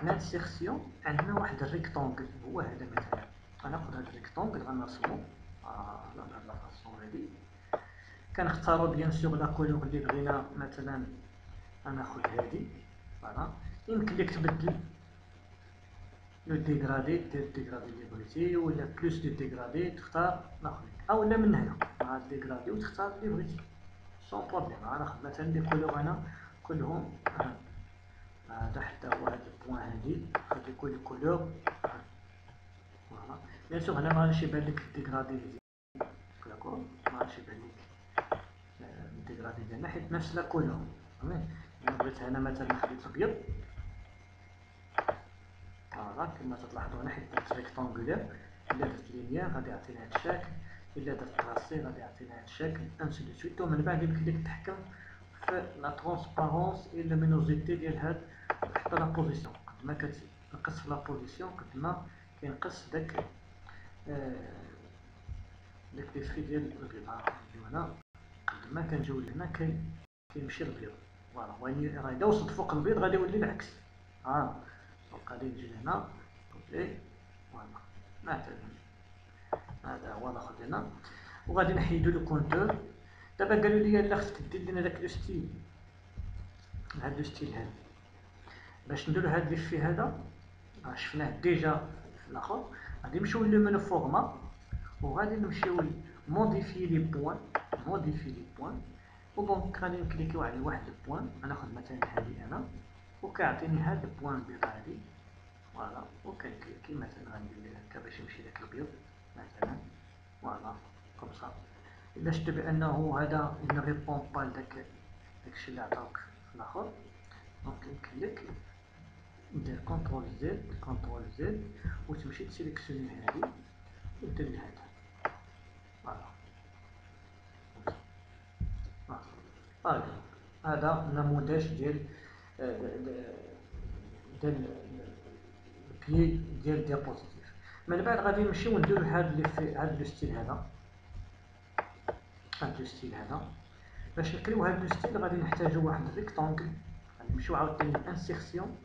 هاد سيكسيون عندنا واحد الريكتونغل هو هذا مثلا. غناخد هاد الريكتونغل غنرسمو. فوالا بهاد لا فاسون هادي كنختارو بيان سور لا كولور اللي بغينا مثلا غناخد هادي. فوالا. يمكن لك تبدل. لو ديغرادي دير الديغرادي اللي بغيتي ولا بلوس دو ديغرادي تختار ناخد اولا من هنا مع الديغرادي وتختار اللي بغيتي. سون بروبليم. غناخد مثلا لي كولور أنا كلهم هذا هو هاد البوان هادي خدي كل كولور. فوالا. بيان سور هنا ما غاديش يبان لك الديغرادي داكور؟ ما غاديش يبان لك الديغرادي ديالنا حيت نفس لا كولور. فهمتي أنا بغيت هنا مثلا خديت أبيض. فوالا. كما تلاحظوا هنا حيت درت ريكتونغولير إلا درت لينيير غادي يعطينا هاد الشكل. إلا درت تراسي غادي يعطينا هاد الشكل. انسي دو سويت. ومن بعد يمكن لك تحكم في لا ترونسبارونس اي لومينوزيتي ديال هاد حتى لا بوزيسيون قد ما كتنقص في لا بوزيسيون قد ما كينقص داك داك ليفري ديال الابيض نجيو هنا قد ما كنجيو لهنا كيمشي الابيض فوالا راه اذا وصلت فوق البيض غادي يولي العكس ها دونك غادي نجي لهنا أوكي فوالا مثلا هذا هو ناخذ هنا وغادي نحيدو لو كونتور دابا قالوا لي لا خصك دير لنا داك لو ستيل هاد لو ستيل هذا باش نديرو هاد ليفي هذا شفناه ديجا في الآخر. غادي نمشيو لو فورما وغادي نمشيو موديفي لي بوان موديفي لي بوان. ودونك غادي نكليكيو على واحد البوان غناخد مثلا هادي أنا. وكيعطيني هاد البوان البيض هادي فوالا. وكنكليكي مثلا غندير هكا باش يمشي داك البيض مثلا. فوالا. كوم سا. إلا شفت بأنه هذا ne répond با لداك داكشي اللي عطاوك في الآخر. دونك نكليك. ندير كونترول زد كونترول زد وتمشي تسيليكسيوني هادي ودير لي هذا. فوالا. هذا نموذج ديال ديال البيي ديال الديابوزيتيف من بعد غادي نمشيو نديرو هاد اللي في هاد لو ستيل هذا. هاد لو ستيل هذا. باش نكريو هاد لو ستيل غادي نحتاجو واحد الريكتونغل غادي نمشيو عاوتاني لانسيرسيون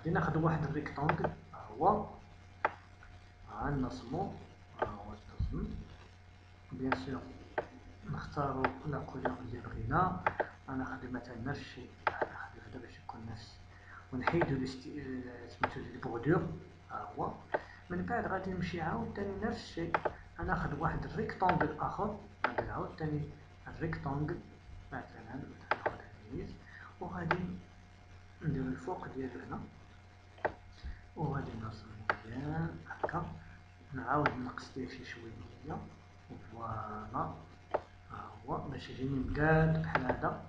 غادي ناخدو واحد الريكتونغل ها هو. نصمو ها هو التصميم. بيان سور نختارو لا كولور اللي بغينا. غناخدو مثلا نفس الشيء غناخدو هذا باش يكون نفس. ونحيدو سميتو البوردور ها هو. من بعد غادي نمشي عاوتاني نفس الشيء غناخد واحد الريكتونغل آخر غادي عاوتاني الريكتونغل مثلا ناخد هاد وغادي ندير الفوق ديالو هنا. وغادي نرسم مزيان. هكا. نعاود نقص ليه شي شوية فوالا ها هو. باش يجيني مقاد بحال هذا.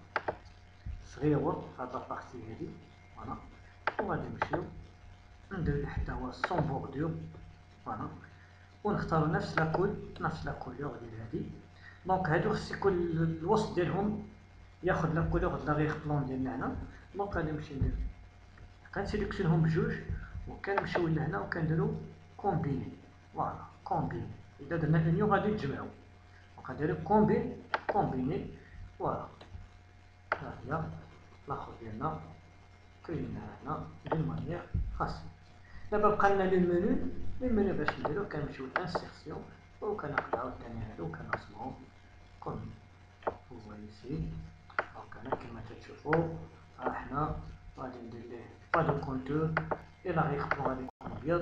صغيور هاد لابارتي هادي فوالا. وغادي نمشيو. ندير حتى هو سون بوردور فوالا. ونختارو نفس لاكول نفس لا كولور ديال هادي دونك هادو خص يكون الوسط ديالهم ياخد لا كولور د لاغيغ بلون ديالنا هنا. دونك غادي نمشي ندير. كنسيليكسيونهم بجوج. وكنمشيو لهنا وكنديرو كومبيني فوالا كومبيني إذا درنا انيو غادي نجمعو دونك غنديرو كومبين كومبيني. فوالا. ها هي لاخر ديالنا. كاينة هنا دون مانيير فاسيل دابا بقى لنا لي منو لي منو باش نديرو؟ كنمشيو لانسيرسيون وكناخد عاوتاني هادو وكنرسمهم كوم. هو يسي دونك هنا كما تتشوفو ها حنا غادي ندير ليه با كونتور et la récupérer les combien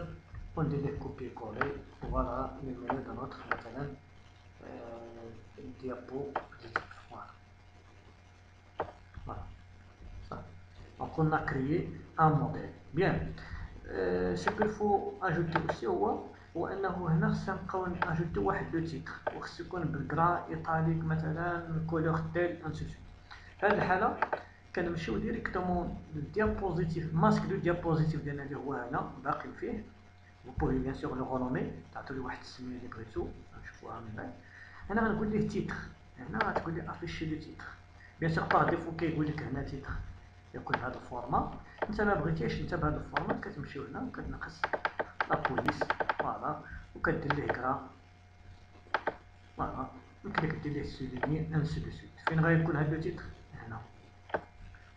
on dit les copier coller voilà les menus de notre euh, diapo voilà voilà ça donc on a créé un modèle bien euh, ce qu'il faut ajouter aussi au هو انه هنا خصنا نبقاو ناجوتو واحد لو تيتر وخص يكون بالكرا ايطاليك مثلا كولور تيل انسوسي في هذه الحاله كنمشيو ديريكتومون للديابوزيتيف ماسك دو ديابوزيتيف ديالنا اللي هو هنا باقي فيه. Pouvez bien sûr le renommer. تعطيو ليه واحد السميه اللي بغيتو نشوفوها من بعد. هنا غنقول ليه تيتر هنا غتقول لي افيشي لو تيتر بيان سور باغ ديفو كيقول لك هنا تيتر يكون بهذا الفورما انت ما بغيتيش انت بهذا الفورما كتمشي هنا وكتنقص لا بوليس فوالا وكدير ليه كرا فوالا يمكن لك دير ليه سوليني انسي دو سويت فين غيكون هذا لو تيتر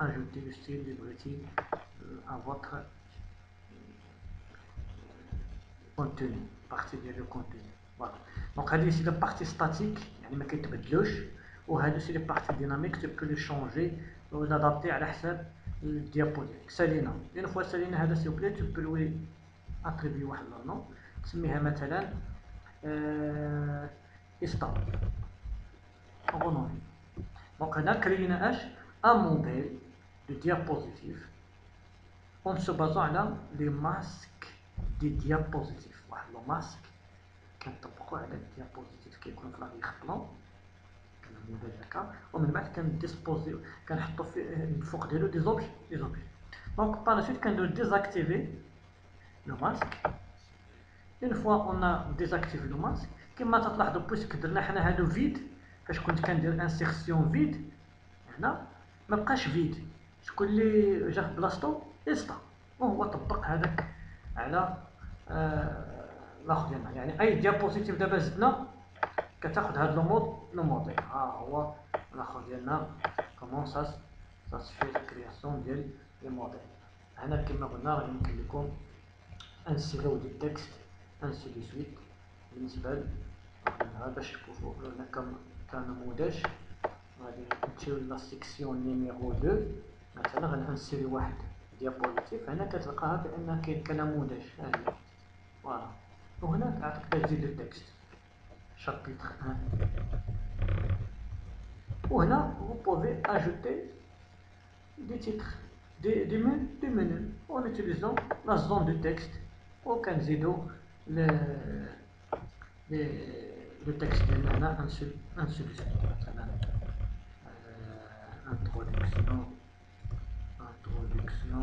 ajouter le style اللي بغيتي à votre contenu partie ديال لو contenu فوالا دونك هادي سي لا بارتي ستاتيك يعني ما كيتبدلوش وهادو سي لي بارتي ديناميك tu peux لي شونجي و لادابتي على حساب الديابو ديالك سالينا اون فوا سالينا هذا سي بلي تو بو لوي اتريبيو واحد لو تسميها مثلا استا غونومي دونك هنا كرينا اش ان موديل دو ديابوزيتيف اون سو بازون على لي ماسك دي ديابوزيتيف واحد لو ماسك كنطبقو على الديابوزيتيف كيكون في لاغيغ بلون كنعملو هكا ومن بعد كنديسبوزيو كنحطو في الفوق ديالو دي زوبجي دي زوبجي دونك بار سويت كنديرو ديزاكتيفي لو ماسك اون فوا اون ديزاكتيفي لو ماسك كيما تلاحظوا بويسك درنا حنا هادو فيد فاش كنت كندير انسيرسيون فيد هنا ما بقاش فيد شكون اللي جا في بلاصتو استا وهو طبق هذاك على آه الآخر ديالنا. يعني أي ديابوزيتيف دابا زدنا كتاخذ هذا لو مود لو ها هو الآخر ديالنا. كومون سا سا سفي كرياسيون ديال لي موديل هنا كما قلنا راه يمكن لكم انسيريو دي تكست انسي دي سويت بالنسبة لهذا باش تشوفوا هنا كنموذج غادي نمشيو لا سيكسيون نيميرو 2 مثلا غنسيري واحد ديابوزيتيف هنا كتلقاها بان كاين كنموذج ها هي فوالا وهنا كيعطيك باش تزيد التكست شابيتر 1 وهنا vous pouvez ajouter des titres des, des, menus, des menus en utilisant la zone de texte وكنزيدو le, le texte ديالنا هنا انسو انسو مثلا introduction introduction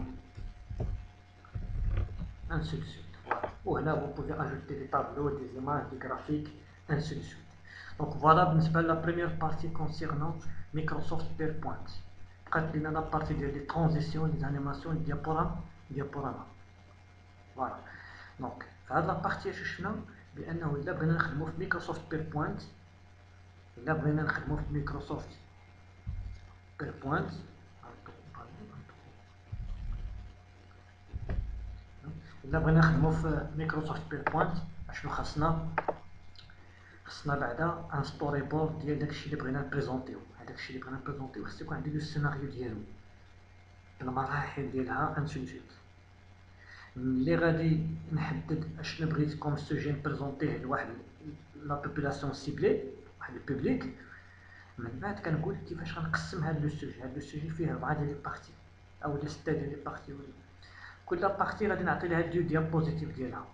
ainsi de suite voilà وهنا vous pouvez ajouter des tableaux des images des graphiques ainsi de suite donc voilà بالنسبه la première partie concernant Microsoft PowerPoint بقات لنا la partie ديال les transitions les animations les diaporamas diaporamas voilà دونك في هاد لابارتي اش شفنا بانه الا بغينا نخدمو في مايكروسوفت بيربوينت الا بغينا نخدمو في مايكروسوفت بيربوينت إلا بغينا نخدمو في مايكروسوفت بيربوينت أشنو خاصنا؟ خاصنا بعدا ان ستوري بورد ديال داكشي اللي بغينا نبريزونطيو هذاك الشيء اللي بغينا نبريزونطيو خاص يكون عندي لو سيناريو ديالو. المراحل ديالها انسو سويت ملي غادي نحدد أشنو بغيت كوم سوجي نبريزونطيه لواحد لا بوبولاسيون سيبلي واحد البوبليك من بعد كنقول كيفاش غنقسم هاد لو سوجي هاد لو سوجي فيه ربعة ديال لي بارتي أو لا ستة ديال لي بارتي ولا كل بارتي غادي نعطي لها دو ديابوزيتيف ديالها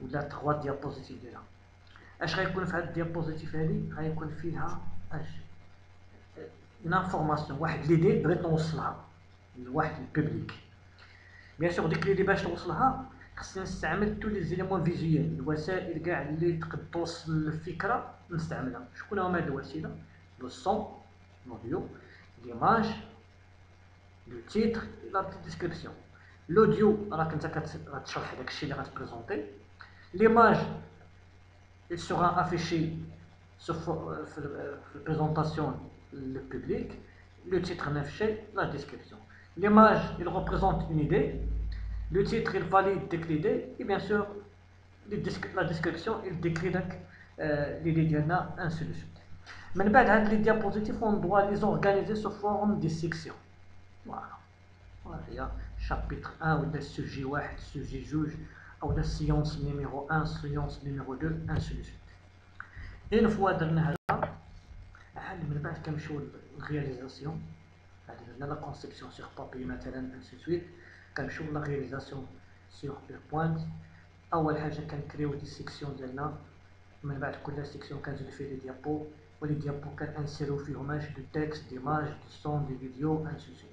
ولا تخوا ديابوزيتيف ديالها. اش غيكون في هاد الديابوزيتيف هادي؟ غيكون فيها اش؟ انفورماسيون واحد ليدي بغيت نوصلها لواحد البوبليك بيان سور ديك ليدي باش توصلها خصني نستعمل تو لي زيليمون فيزيوال الوسائل كاع اللي تقد توصل الفكرة نستعملها. شكون هما هاد الوسيلة؟ لو سون لوديو ليماج لو تيتر لا ديسكريبسيون لوديو راك انت كتشرح داكشي اللي غتبريزونتي ليماج il sera affiché في البريزونطاسيون le public le titre نفس الشيء la description l'image il représente une idée le titre il valide dès l'idée et bien sûr la description il décrit donc euh, l'idée ديالنا ainsi de suite من بعد هاد لي ديابوزيتيف on doit les organiser sous forme de sections voilà voilà هي chapitre 1 ولا sujet واحد sujet جوج او لا سيونس نيميرو 1 سيونس نيميرو 2 ainsi de suite une fois درنا هذا الحل من بعد كنمشيو للرياليزاسيون هذه درنا لا كونسيبسيون سيغ بابي مثلا انسي سويت كنمشيو لا رياليزاسيون سيغ بوينت اول حاجه كنكريو دي سيكسيون ديالنا من بعد كل سيكسيون كنزيدو فيه دي ديابو ولي ديابو كنانسيرو فيهم اش دو تكست ديماج دي سون دي فيديو انسي سويت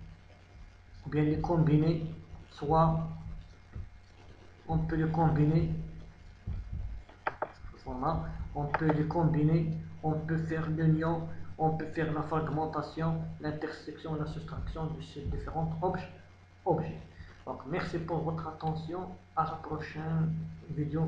ou bien les combiner soit on peut les combiner. Format on peut les combiner. On peut faire l'union. On peut faire la fragmentation l'intersection la soustraction de ces différents objets objets. Donc merci pour votre attention. À la prochaine vidéo